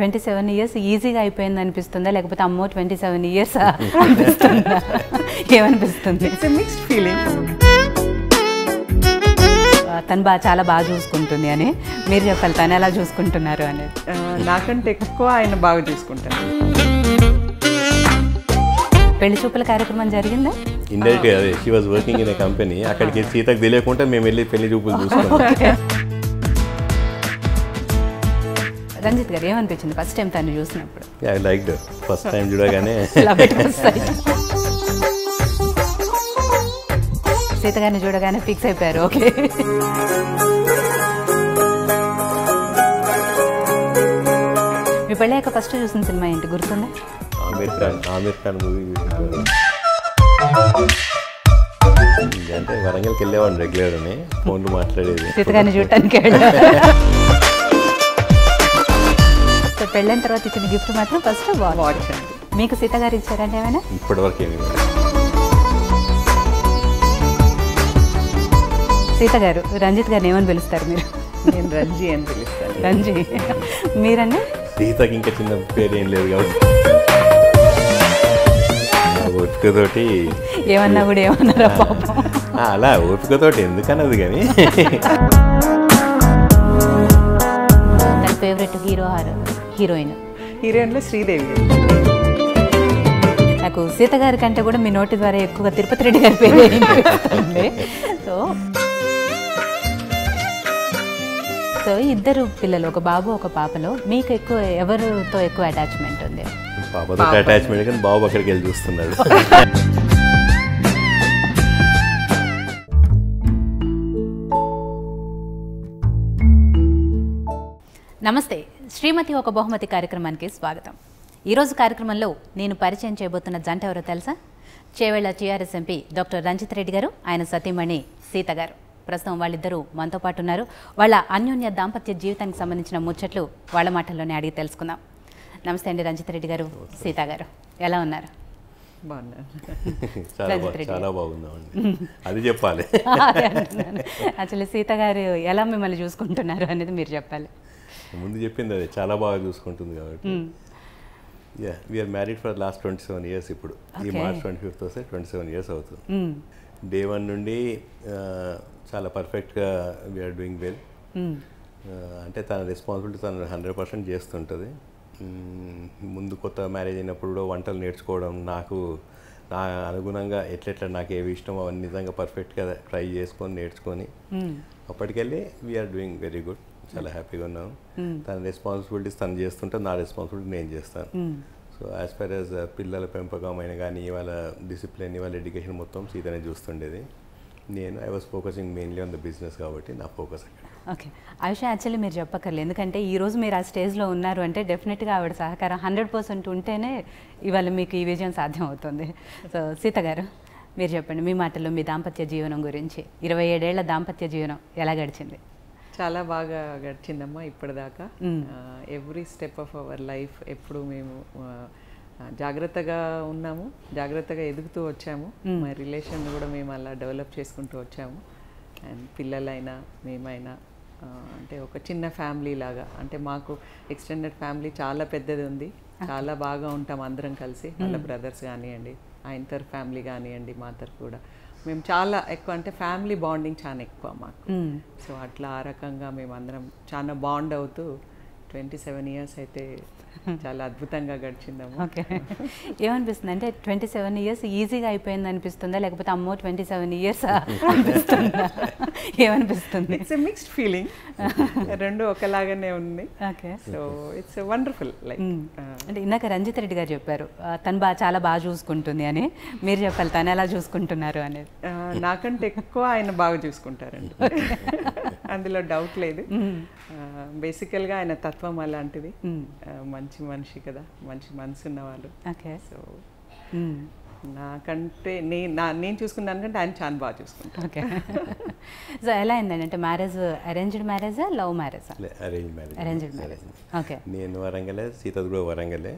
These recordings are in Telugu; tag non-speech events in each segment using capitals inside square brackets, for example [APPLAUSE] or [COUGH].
ట్వంటీ సెవెన్ ఇయర్స్ ఈజీగా అయిపోయింది అనిపిస్తుందా? లేకపోతే అమ్మో ట్వంటీ సెవెన్ ఇయర్స్ అనిపిస్తుందా? ఏమనిపిస్తుంది? ఇట్స్ మిక్స్డ్ ఫీలింగ్ తను బాగా చాలా బాగా చూసుకుంటుంది అని. మీరు చెప్పాలి తను ఎలా చూసుకుంటున్నారు అనేది నాకంటే ఎక్కువ ఆయన బాగా చూసుకుంటాను పెళ్ళి చూపుల కార్యక్రమం జరిగిందా? ఇండైరెక్ట్ అదే she was working in a company అక్కడికి సీతకు తెలియకుండా మేము వెళ్ళి పెళ్ళి చూపులు చూసుకున్నాం. రంజిత్ గారు ఏమనిపించింది? ఫస్ట్ టైం తను చూసినప్పుడు. ఐ లైక్ ఫస్ట్ టైం చూడగానే. [LAUGHS] సీత గారిని చూడగానే ఫిక్స్ అయిపోయారు ఓకే మీ పెళ్ళాక ఫస్ట్ చూసిన సినిమా ఏంటి? గుర్తుందా? ఆమిర్ ఖాన్ ఆమిర్ ఖాన్ మూవీ అంటే వరంగల్కి వెళ్ళేవాడిని రెగ్యులర్ అని ఫోన్లు మాట్లాడేది. [LAUGHS] చూడటానికి [LAUGHS] పెళ్ళైన తర్వాత ఇచ్చిన గిఫ్ట్ మాత్రం ఫస్ట్ వాచ్ వాచ్ అండి మీకు సీత గారు ఇచ్చారండి ఏమైనా? ఇప్పటివరకు ఏమి సీత గారు రంజిత్ గారిని ఏమని పిలుస్తారు మీరు? నేను రంజీ అని పిలుస్తాను. రంజీ. మీరండి? సీతకి ఇంకా చిన్న పేరు ఏం లేదు కాబట్టి. ఓపికతోటి. ఏమన్నా కూడా ఏమన్నారా పాపం? అలా ఓపికతోటి ఎందుకన్నది కానీ. Favourite hero heroine. హీరోయిన్లో శ్రీదేవి. నాకు సీత గారి కంటే కూడా మీ నోటి ద్వారా ఎక్కువగా తిరుపతి రెడ్డి గారి పేరు సో సో ఇద్దరు పిల్లలు ఒక బాబు ఒక పాపలో మీకు ఎక్కువ ఎవరితో ఎక్కువ అటాచ్మెంట్ ఉంది? పాపతో అటాచ్మెంట్ కానీ బాబు అక్కడికి వెళ్ళి చూస్తున్నాడు. నమస్తే. శ్రీమతి ఒక బహుమతి కార్యక్రమానికి స్వాగతం. ఈరోజు కార్యక్రమంలో నేను పరిచయం చేయబోతున్న జంట ఎవరో తెలుసా? Chevella TRS MP doctor Ranjith Reddy garu ఆయన సతీమణి సీత గారు. ప్రస్తుతం వాళ్ళిద్దరూ మనతో పాటు ఉన్నారు. వాళ్ళ అన్యోన్య దాంపత్య జీవితానికి సంబంధించిన ముచ్చట్లు వాళ్ళ మాటల్లోనే అడిగి తెలుసుకుందాం. నమస్తే అండి రంజిత్ రెడ్డి గారు సీత గారు. ఎలా ఉన్నారు? చాలా రంజిత్ రెడ్డి చాలా అది చెప్పాలి. [LAUGHS] యాక్చువల్లీ సీత గారు ఎలా మిమ్మల్ని చూసుకుంటున్నారు అనేది మీరు చెప్పాలి. ముందు చెప్పింది అదే చాలా బాగా చూసుకుంటుంది కాబట్టి yeah we're married for last twenty seven years ఇప్పుడు ఈ. మార్చ్ ట్వంటీ ఫిఫ్త్ వస్తే ట్వంటీ సెవెన్ ఇయర్స్ అవుతుంది. డే వన్ నుండి చాలా పర్ఫెక్ట్గా వీఆర్ డూయింగ్ వెల్. అంటే తన రెస్పాన్సిబిలిటీ తను హండ్రెడ్ పర్సెంట్ చేస్తుంటుంది ముందు కొత్త మ్యారేజ్ అయినప్పుడు కూడా వంటలు నేర్చుకోవడం నాకు నా అనుగుణంగా ఎట్లెట్లా నాకు ఏవి ఇష్టం అవన్నీ నిజంగా పర్ఫెక్ట్గా ట్రై చేసుకొని నేర్చుకొని మ్మ్. అప్పటికెళ్ళి we are doing very good చాలా హ్యాపీగా ఉన్నాను. తన రెస్పాన్సిబిలిటీస్ తను చేస్తుంటే నా రెస్పాన్సిబిలిటీ నేను చేస్తాను. సో యాజ్ ఫర్ యాజ్ పిల్లల పెంపకం అయిన కానీ వాళ్ళ డిసిప్లిన్ వాళ్ళ ఎడ్యుకేషన్ మొత్తం సీతనే చూస్తుండేది. నేను I was focusing mainly on the business కాబట్టి నా ఫోకస్ అక్కడ. ఓకే ఆ విషయం యాక్చువల్లీ మీరు చెప్పక్కర్లేదు. ఎందుకంటే ఈ రోజు మీరు ఆ స్టేజ్లో ఉన్నారు అంటే డెఫినెట్గా ఆవిడ సహకారం హండ్రెడ్ పర్సెంట్ ఉంటేనే ఇవాళ మీకు ఈ విజయం సాధ్యం అవుతుంది సో సీత గారు మీరు చెప్పండి మీ మాటల్లో మీ దాంపత్య జీవనం గురించి. ఇరవై ఏడేళ్ళ దాంపత్య జీవనం ఎలా గడిచింది? చాలా బాగా గడిచిందమ్మా ఇప్పటిదాకా. Every step of our life ఎప్పుడు మేము జాగ్రత్తగా ఉన్నాము జాగ్రత్తగా ఎదుగుతూ వచ్చాము. మా రిలేషన్ కూడా మేము అలా డెవలప్ చేసుకుంటూ వచ్చాము. అండ్ పిల్లలైనా మేమైనా అంటే ఒక చిన్న ఫ్యామిలీ లాగా అంటే మాకు ఎక్స్టెండెడ్ ఫ్యామిలీ చాలా పెద్దది ఉంది. చాలా బాగా ఉంటాం అందరం కలిసి వాళ్ళ బ్రదర్స్ కానివ్వండి ఆయన తరఫు ఫ్యామిలీ కానివ్వండి మా తరఫు కూడా. మేము చాలా ఎక్కువ అంటే ఫ్యామిలీ బాండింగ్ చాలా ఎక్కువ మాకు. సో అట్లా ఆ రకంగా మేమందరం చాలా బాండ్ అవుతూ ట్వంటీ సెవెన్ ఇయర్స్ అయితే [LAUGHS] చాలా అద్భుతంగా గడిచిందమ్మా. ఓకే. ఏమనిపిస్తుంది అంటే ట్వంటీ సెవెన్ ఇయర్స్ ఈజీగా అయిపోయింది అనిపిస్తుందా? లేకపోతే అమ్మో ట్వంటీ సెవెన్ ఇయర్స్ అనిపిస్తుందా? [LAUGHS] ఏమనిపిస్తుంది? ఇట్స్ మిక్స్డ్ ఫీలింగ్ రెండు ఒకలాగానే ఉంది. Okay. So it's wonderful like అంటే ఇందాక రంజిత్ రెడ్డి గారు చెప్పారు తను బాగా చాలా బాగా చూసుకుంటుంది అని. మీరు చెప్పాలి తను ఎలా చూసుకుంటున్నారు అనేది. నాకంటే ఎక్కువ ఆయన బాగా చూసుకుంటారండి. [LAUGHS] అందులో డౌట్ లేదు. బేసికల్గా ఆయన తత్వం అలాంటిది. మంచి మనిషి కదా మంచి మనసు ఉన్నవాళ్ళు ఓకే. సో. నాకంటే నేను నా నేను చూసుకున్న దానికంటే ఆయన చాలా బాగా చూసుకుంటారు ఓకే. [LAUGHS] సో ఎలా అయిందండి? అంటే మ్యారేజ్ అరేంజ్డ్ మ్యారేజా లవ్ మ్యారేజా arrange marriage arranged marriage okay. నేను వరంగలే సీత కూడా వరంగలే.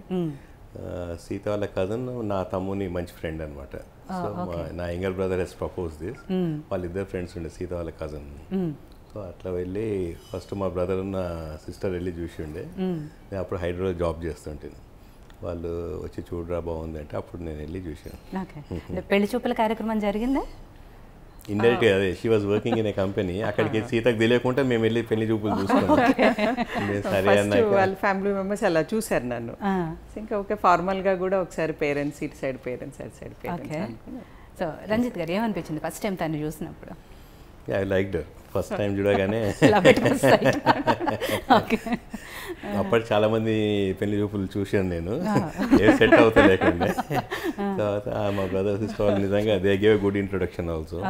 సీత వాళ్ళ కజన్ నా తమ్ముని మంచి ఫ్రెండ్ అనమాట సో నా younger brother he's propose this వాళ్ళిద్దరు ఫ్రెండ్స్ ఉండే సీత వాళ్ళ కజన్ సో అట్లా వెళ్ళి ఫస్ట్ మా బ్రదర్ ఉన్న సిస్టర్ వెళ్ళి చూసి ఉండే నేను అప్పుడు హైదరాబాద్ జాబ్ చేస్తుంటాను. వాళ్ళు వచ్చి చూడరా బాగుంది అంటే అప్పుడు నేను వెళ్ళి చూశాను. పెళ్ళి చూపుల కార్యక్రమం జరిగిందా? ఇండైరెక్ట్ అదే she was working in a company అక్కడికి సీతకు తెలియకుండా మేము వెళ్ళి పెళ్ళి చూపులు [LAUGHS] చూసుకున్నాం. వాళ్ళ ఫ్యామిలీ మెంబర్స్ అలా చూశారు నన్ను. ఇంకా ఓకే ఫార్మల్గా కూడా ఒకసారి పేరెంట్స్ ఇటు సైడ్ పేరెంట్స్ అటు side parents so Ranjith garu ఏమనిపించింది ఫస్ట్ టైం తను చూసినప్పుడు? ఐ లైక్ ఫస్ట్ టైం చూడగానే. [LAUGHS] [LAUGHS] [LAUGHS] అప్పటి చాలా మంది పెళ్ళి చూపులు చూశాను నేను. ఏ సెట్ అవుతా లేకుండా. తర్వాత మా బ్రదర్ సిస్టర్ వాళ్ళు నిజంగా they gave good introduction also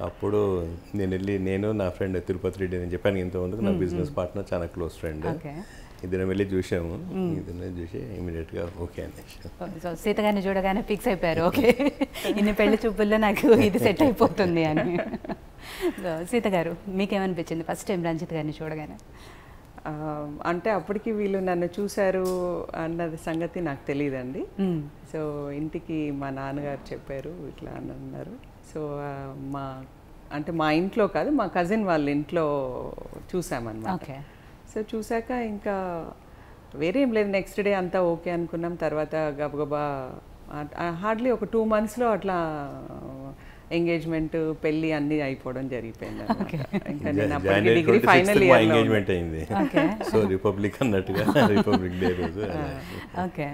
అప్పుడు నేను వెళ్ళి నేను నా ఫ్రెండ్ తిరుపతి రెడ్డి నేను చెప్పాను ఇంతకుముందుకు నా బిజినెస్ పార్ట్నర్ చాలా క్లోజ్ ఫ్రెండ్ ఇద్దరం వెళ్ళి చూసాము ఇద్దరం చూసి ఇమీడియట్గా ఓకే అనేసి. సో సీత గారిని చూడగానే ఫిక్స్ అయిపోయారు. ఓకే. [LAUGHS] ఇన్ని పెళ్ళి చూపుల్లో నాకు ఇది సెట్ అయిపోతుంది అని. సో సీత గారు మీకేమనిపించింది ఫస్ట్ టైం రంజిత్ గారిని చూడగానే? అంటే అప్పటికి వీళ్ళు నన్ను చూశారు అన్నది సంగతి నాకు తెలియదండి. సో ఇంటికి మా నాన్నగారు చెప్పారు ఇట్లా అని అన్నారు. సో మా అంటే మా ఇంట్లో కాదు మా కజిన్ వాళ్ళ ఇంట్లో చూసామన్నమాట ఓకే. సో చూసాక ఇంకా వేరే ఏం లేదు. నెక్స్ట్ డే అంతా ఓకే అనుకున్నాం. తర్వాత గబగబా హార్డ్లీ ఒక టూ మంత్స్లో అట్లా ఎంగేజ్మెంట్ పెళ్ళి అన్నీ అయిపోవడం జరిగిపోయింది అన్నమాట. ఇంకా నేను అప్పటికి జనవరి డిగ్రీ ఫైనల్ ఇయర్ ఎంగేజ్మెంట్ అయింది. ఓకే. సో రిపబ్లిక్ అన్నట్టుగా రిపబ్లిక్ డే రోజు. ఓకే.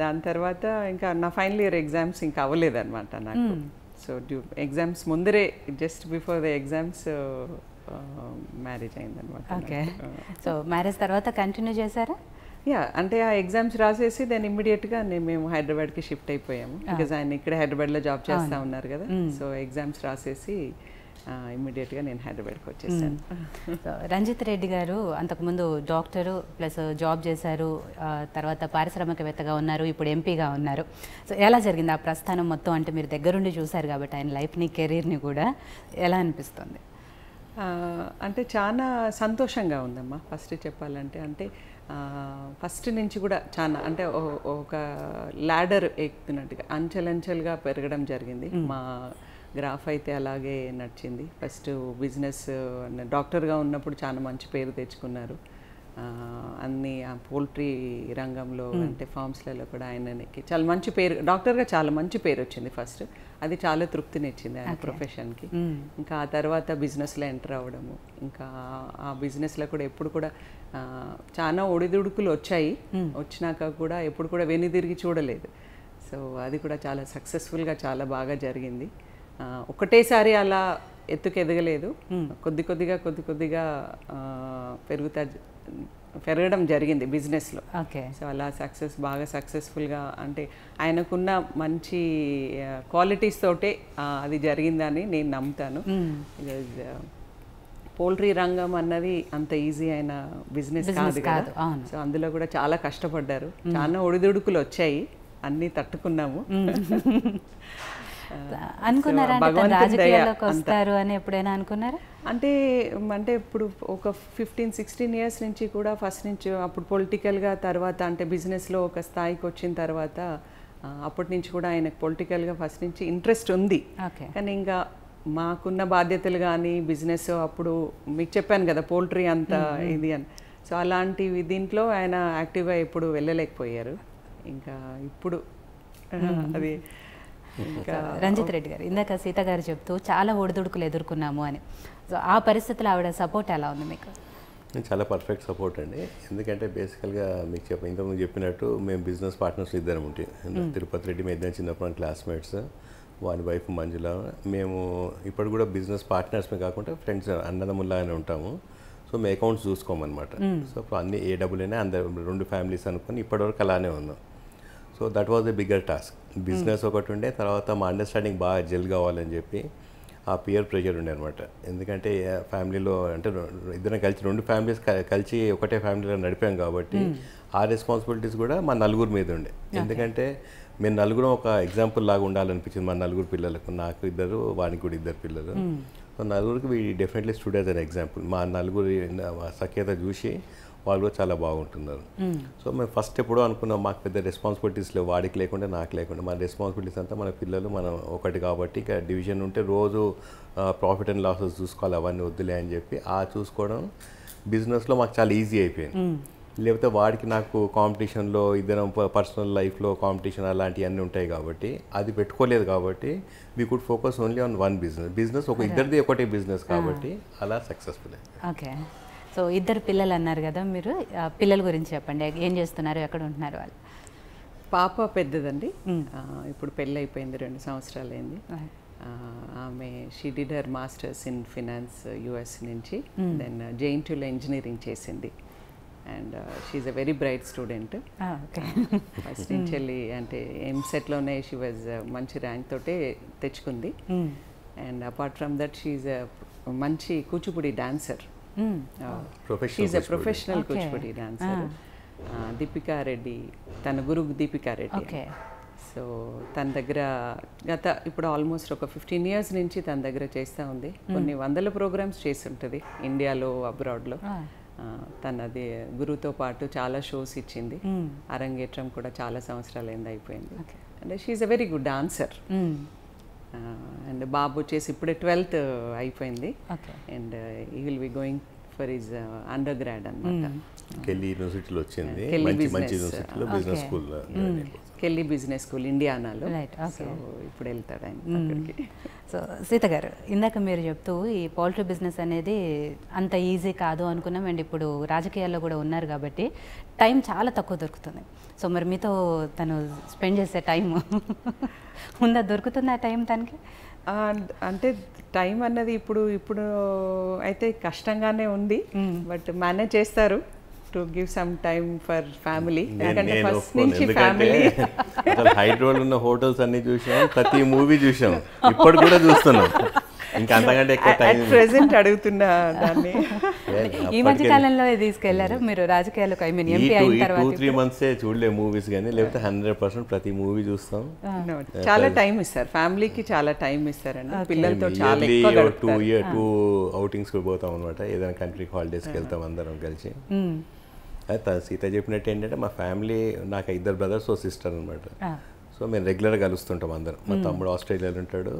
దాని తర్వాత ఇంకా నా ఫైనల్ ఇయర్ ఎగ్జామ్స్ ఇంకా అవ్వలేదు అనమాట నాకు సో డ్యూ ఎగ్జామ్స్ ముందరే just before the exams marriage అయిందనమాట ఓకే సో మ్యారేజ్ తర్వాత కంటిన్యూ చేశారా? యా అంటే ఆ ఎగ్జామ్స్ రాసేసి దెన్ ఇమ్మీడియట్గా నేను మేము హైదరాబాద్కి షిఫ్ట్ అయిపోయాము. బికాజ్ ఆయన ఇక్కడ హైదరాబాద్లో జాబ్ చేస్తూ ఉన్నారు కదా. సో ఎగ్జామ్స్ రాసేసి ఇమ్మీడియట్గా నేను హైదరాబాద్కి వచ్చేసాను. సో రంజిత్ రెడ్డి గారు అంతకుముందు డాక్టరు ప్లస్ జాబ్ చేశారు. తర్వాత పారిశ్రామికవేత్తగా ఉన్నారు. ఇప్పుడు ఎంపీగా ఉన్నారు. సో ఎలా జరిగింది ఆ ప్రస్థానం మొత్తం? అంటే మీరు దగ్గరుండి చూశారు కాబట్టి ఆయన లైఫ్ని కెరీర్ని కూడా ఎలా అనిపిస్తుంది? అంటే చాలా సంతోషంగా ఉందమ్మా ఫస్ట్ చెప్పాలంటే. అంటే ఫస్ట్ నుంచి కూడా చాలా అంటే ఒక ల్యాడర్ ఎక్కుతున్నట్టుగా అంచెలంచెలుగా పెరగడం జరిగింది. మా గ్రాఫ్ అయితే అలాగే నడిచింది. ఫస్ట్ బిజినెస్ డాక్టర్గా ఉన్నప్పుడు చాలా మంచి పేరు తెచ్చుకున్నారు. అన్ని పోల్ట్రీ రంగంలో అంటే ఫార్మ్స్లలో కూడా ఆయనకి చాలా మంచి పేరు డాక్టర్గా చాలా మంచి పేరు వచ్చింది ఫస్ట్. అది చాలా తృప్తినిచ్చింది ఆయన ప్రొఫెషన్కి ఇంకా ఆ తర్వాత బిజినెస్లో ఎంటర్ అవ్వడము. ఇంకా ఆ బిజినెస్లో కూడా ఎప్పుడు కూడా చాలా ఒడిదుడుకులు వచ్చాయి. వచ్చినాక కూడా ఎప్పుడు కూడా వెనుదిరిగి చూడలేదు. సో అది కూడా చాలా సక్సెస్ఫుల్గా చాలా బాగా జరిగింది. ఒకటేసారి అలా ఎత్తుకు ఎదగలేదు కొద్ది కొద్దిగా కొద్ది కొద్దిగా పెరుగుతా పెరగడం జరిగింది బిజినెస్లో. ఓకే. సో అలా సక్సెస్ బాగా సక్సెస్ఫుల్గా అంటే ఆయనకున్న మంచి క్వాలిటీస్ తోటే అది జరిగిందని నేను నమ్ముతాను. పోల్ట్రీ రంగం అన్నది అంత ఈజీ అయిన బిజినెస్ కాదు. సో అందులో కూడా చాలా కష్టపడ్డారు. చాలా ఒడిదుడుకులు వచ్చాయి. అన్నీ తట్టుకున్నాము. [LAUGHS] అనుకున్నారా రాజకీయాల్లోకి. వస్తారు అని ఎప్పుడైనా అనుకున్నారా? అంటే అంటే ఇప్పుడు ఒక ఫిఫ్టీన్ సిక్స్టీన్ ఇయర్స్ నుంచి కూడా ఫస్ట్ నుంచి అప్పుడు పొలిటికల్గా తర్వాత అంటే బిజినెస్లో ఒక స్థాయికి వచ్చిన తర్వాత అప్పటి నుంచి కూడా ఆయనకు పొలిటికల్గా ఫస్ట్ నుంచి ఇంట్రెస్ట్ ఉంది. కానీ ఇంకా మాకున్న బాధ్యతలు కానీ బిజినెస్ అప్పుడు మీకు చెప్పాను కదా పోల్ట్రీ అంత ఇది అని. సో అలాంటివి దీంట్లో ఆయన యాక్టివ్గా ఎప్పుడు వెళ్ళలేకపోయారు. ఇంకా ఇప్పుడు అది రంజిత్ రెడ్డి గారు ఇందాక సీత గారు చెప్తూ చాలా ఒడిదుడుకులు ఎదుర్కొన్నాము అని. సో ఆ పరిస్థితుల్లో ఆవిడ సపోర్ట్ ఎలా ఉంది మీకు? నేను చాలా పర్ఫెక్ట్ సపోర్ట్ అండి. ఎందుకంటే బేసికల్గా మీకు చెప్ప ఇంతకుముందు చెప్పినట్టు మేము బిజినెస్ పార్ట్నర్స్ ఇద్దరం ఉంటే తిరుపతి రెడ్డి మేము ఇద్దరం చిన్నప్పుడు క్లాస్మేట్స్ వాని వైఫ్ మంజుల మేము ఇప్పుడు కూడా బిజినెస్ పార్ట్నర్స్మే కాకుండా ఫ్రెండ్స్ అన్నదమ్ముల్లాగానే ఉంటాము. సో మేము అకౌంట్స్ చూసుకోమన్నమాట. సో అన్ని ఏ డబ్బులైనా అందరు రెండు ఫ్యామిలీస్ అనుకుని ఇప్పటివరకు అలానే ఉన్నాం. So that was a bigger task business ఒకటి ఉండే తర్వాత మా అండర్స్టాండింగ్ బాగా జెల్ కావాలని చెప్పి ఆ పియర్ ప్రెషర్ ఉండే అనమాట ఎందుకంటే ఫ్యామిలీలో అంటే ఇద్దరం కలిసి రెండు ఫ్యామిలీస్ కలిసి ఒకటే ఫ్యామిలీలో నడిపాం కాబట్టి ఆ రెస్పాన్సిబిలిటీస్ కూడా మా నలుగురు మీద ఉండే. ఎందుకంటే మేము నలుగురం ఒక ఎగ్జాంపుల్ లాగా ఉండాలనిపించింది మా నలుగురు పిల్లలకు. నాకు ఇద్దరు వానికి కూడా ఇద్దరు పిల్లలు. సో నలుగురికి we definitely stood as an example మా నలుగురి సఖ్యత చూసి వాళ్ళు కూడా చాలా బాగుంటున్నారు. సో మేము ఫస్ట్ ఎప్పుడో అనుకున్నాం మాకు పెద్ద రెస్పాన్సిబిలిటీస్ లేవు వాడికి లేకుండా నాకు లేకుండా. మన రెస్పాన్సిబిలిటీస్ అంతా మన పిల్లలు మనం ఒకటి కాబట్టి ఇక డివిజన్ ఉంటే రోజు ప్రాఫిట్ అండ్ లాసెస్ చూసుకోవాలి అవన్నీ వద్దులే అని చెప్పి. ఆ చూసుకోవడం బిజినెస్లో మాకు చాలా ఈజీ అయిపోయింది. లేకపోతే వాడికి నాకు కాంపిటీషన్లో ఇద్దరం పర్సనల్ లైఫ్లో కాంపిటీషన్ అలాంటివన్నీ ఉంటాయి కాబట్టి అది పెట్టుకోలేదు కాబట్టి we could focus only on one business business ఒక ఇద్దరిది ఒకటే బిజినెస్ కాబట్టి అలా సక్సెస్ఫుల్ అయింది. ఓకే. సో ఇద్దరు పిల్లలు అన్నారు కదా మీరు పిల్లల గురించి చెప్పండి. ఏం చేస్తున్నారు ఎక్కడ ఉంటున్నారు వాళ్ళు? పాప పెద్దదండి. ఇప్పుడు పెళ్ళి అయిపోయింది రెండు సంవత్సరాలు అయింది ఆమె she did her masters in finance US నుంచి. దెన్ జెయింటులో ఇంజనీరింగ్ చేసింది. And she's a very bright student first నుంచి వెళ్ళి అంటే ఎంసెట్లోనే షీ వాజ్ మంచి ర్యాంక్ తోటే తెచ్చుకుంది. And apart from that she's మంచి Kuchipudi dancer professional. Kuchipudi dancer Deepika Reddy తన గురువు దీపికా రెడ్డి. సో తన దగ్గర గత ఇప్పుడు ఆల్మోస్ట్ ఒక ఫిఫ్టీన్ ఇయర్స్ నుంచి తన దగ్గర చేస్తూ ఉంది. కొన్ని వందల ప్రోగ్రామ్స్ చేసి ఉంటుంది ఇండియాలో అబ్రాడ్లో తనది గురువుతో పాటు చాలా షోస్ ఇచ్చింది. అరంగేట్రం కూడా చాలా సంవత్సరాలు అయింది అయిపోయింది and she's a very good dancer and బాబు వచ్చేసి ఇప్పుడే ట్వెల్త్ అయిపోయింది. Okay and he will be going for his undergrad అనమాట కెళ్ళి యూనివర్సిటీలో వచ్చింది. కెల్లీ మంచి business. మంచి యూనివర్సిటీలో బిజినెస్. స్కూల్లో కెల్లీ బిజినెస్ స్కూల్ ఇండియానాలో. సో. ఇప్పుడు వెళ్తాడు ఆయన అక్కడికి. సో సీత గారు ఇందాక మీరు చెప్తూ ఈ పౌల్ట్రీ బిజినెస్ అనేది అంత ఈజీ కాదు అనుకున్నాం. అండ్ ఇప్పుడు రాజకీయాల్లో కూడా ఉన్నారు కాబట్టి టైం చాలా తక్కువ దొరుకుతుంది. సో మరి మీతో తను స్పెండ్ చేసే టైం [LAUGHS] ఉందా? దొరుకుతుందా టైం తనకి? ఆ, అంటే టైం అన్నది ఇప్పుడు ఇప్పుడు అయితే కష్టంగానే ఉంది. బట్ మేనేజ్ చేస్తారు. To give some time for family ఎందుకంటే ఫస్ట్. నుంచి ఫ్యామిలీ హైదరాబాద్ ఉన్న హోటల్స్ అన్ని చూసాం ప్రతి మూవీ చూసాం. ఇప్పుడు కూడా చూస్తున్నాం. ఇంకా అంతకంటే ఎక్కువ టైం అట్ ప్రెసెంట్ అడుగుతున్నా దాన్ని. [LAUGHS] ఈ మధ్య కాలంలో తీసుకెళ్ళారు? మీరు రాజకీయాలకు ఐ మీన్ ఎంపీ అయిన తర్వాత త్రీ మంత్సే చూడలే మూవీస్ కానీ లేకపోతే హండ్రెడ్ పర్సెంట్ ప్రతి మూవీ చూస్తాం. No, చాలా టైం ఇస్తారు. ఫ్యామిలీకి చాలా టైం ఇస్తారండి పిల్లలతో చాలా ఎక్కువ టూ గడుపుతారు. ఇయర్ టూ అవుటింగ్స్ పోతాం అనమాట ఏదైనా కంట్రీకి హాలిడేస్కి వెళ్తాం అందరం కలిసి. మ్మ్. అయితే సీత చెప్పినట్టు ఏంటంటే మా ఫ్యామిలీ నాకు ఇద్దరు బ్రదర్స్ ఓ సిస్టర్ అనమాట. సో మేము రెగ్యులర్గా కలుస్తుంటాం అందరం. మా తమ్ముడు ఆస్ట్రేలియాలో ఉంటాడు.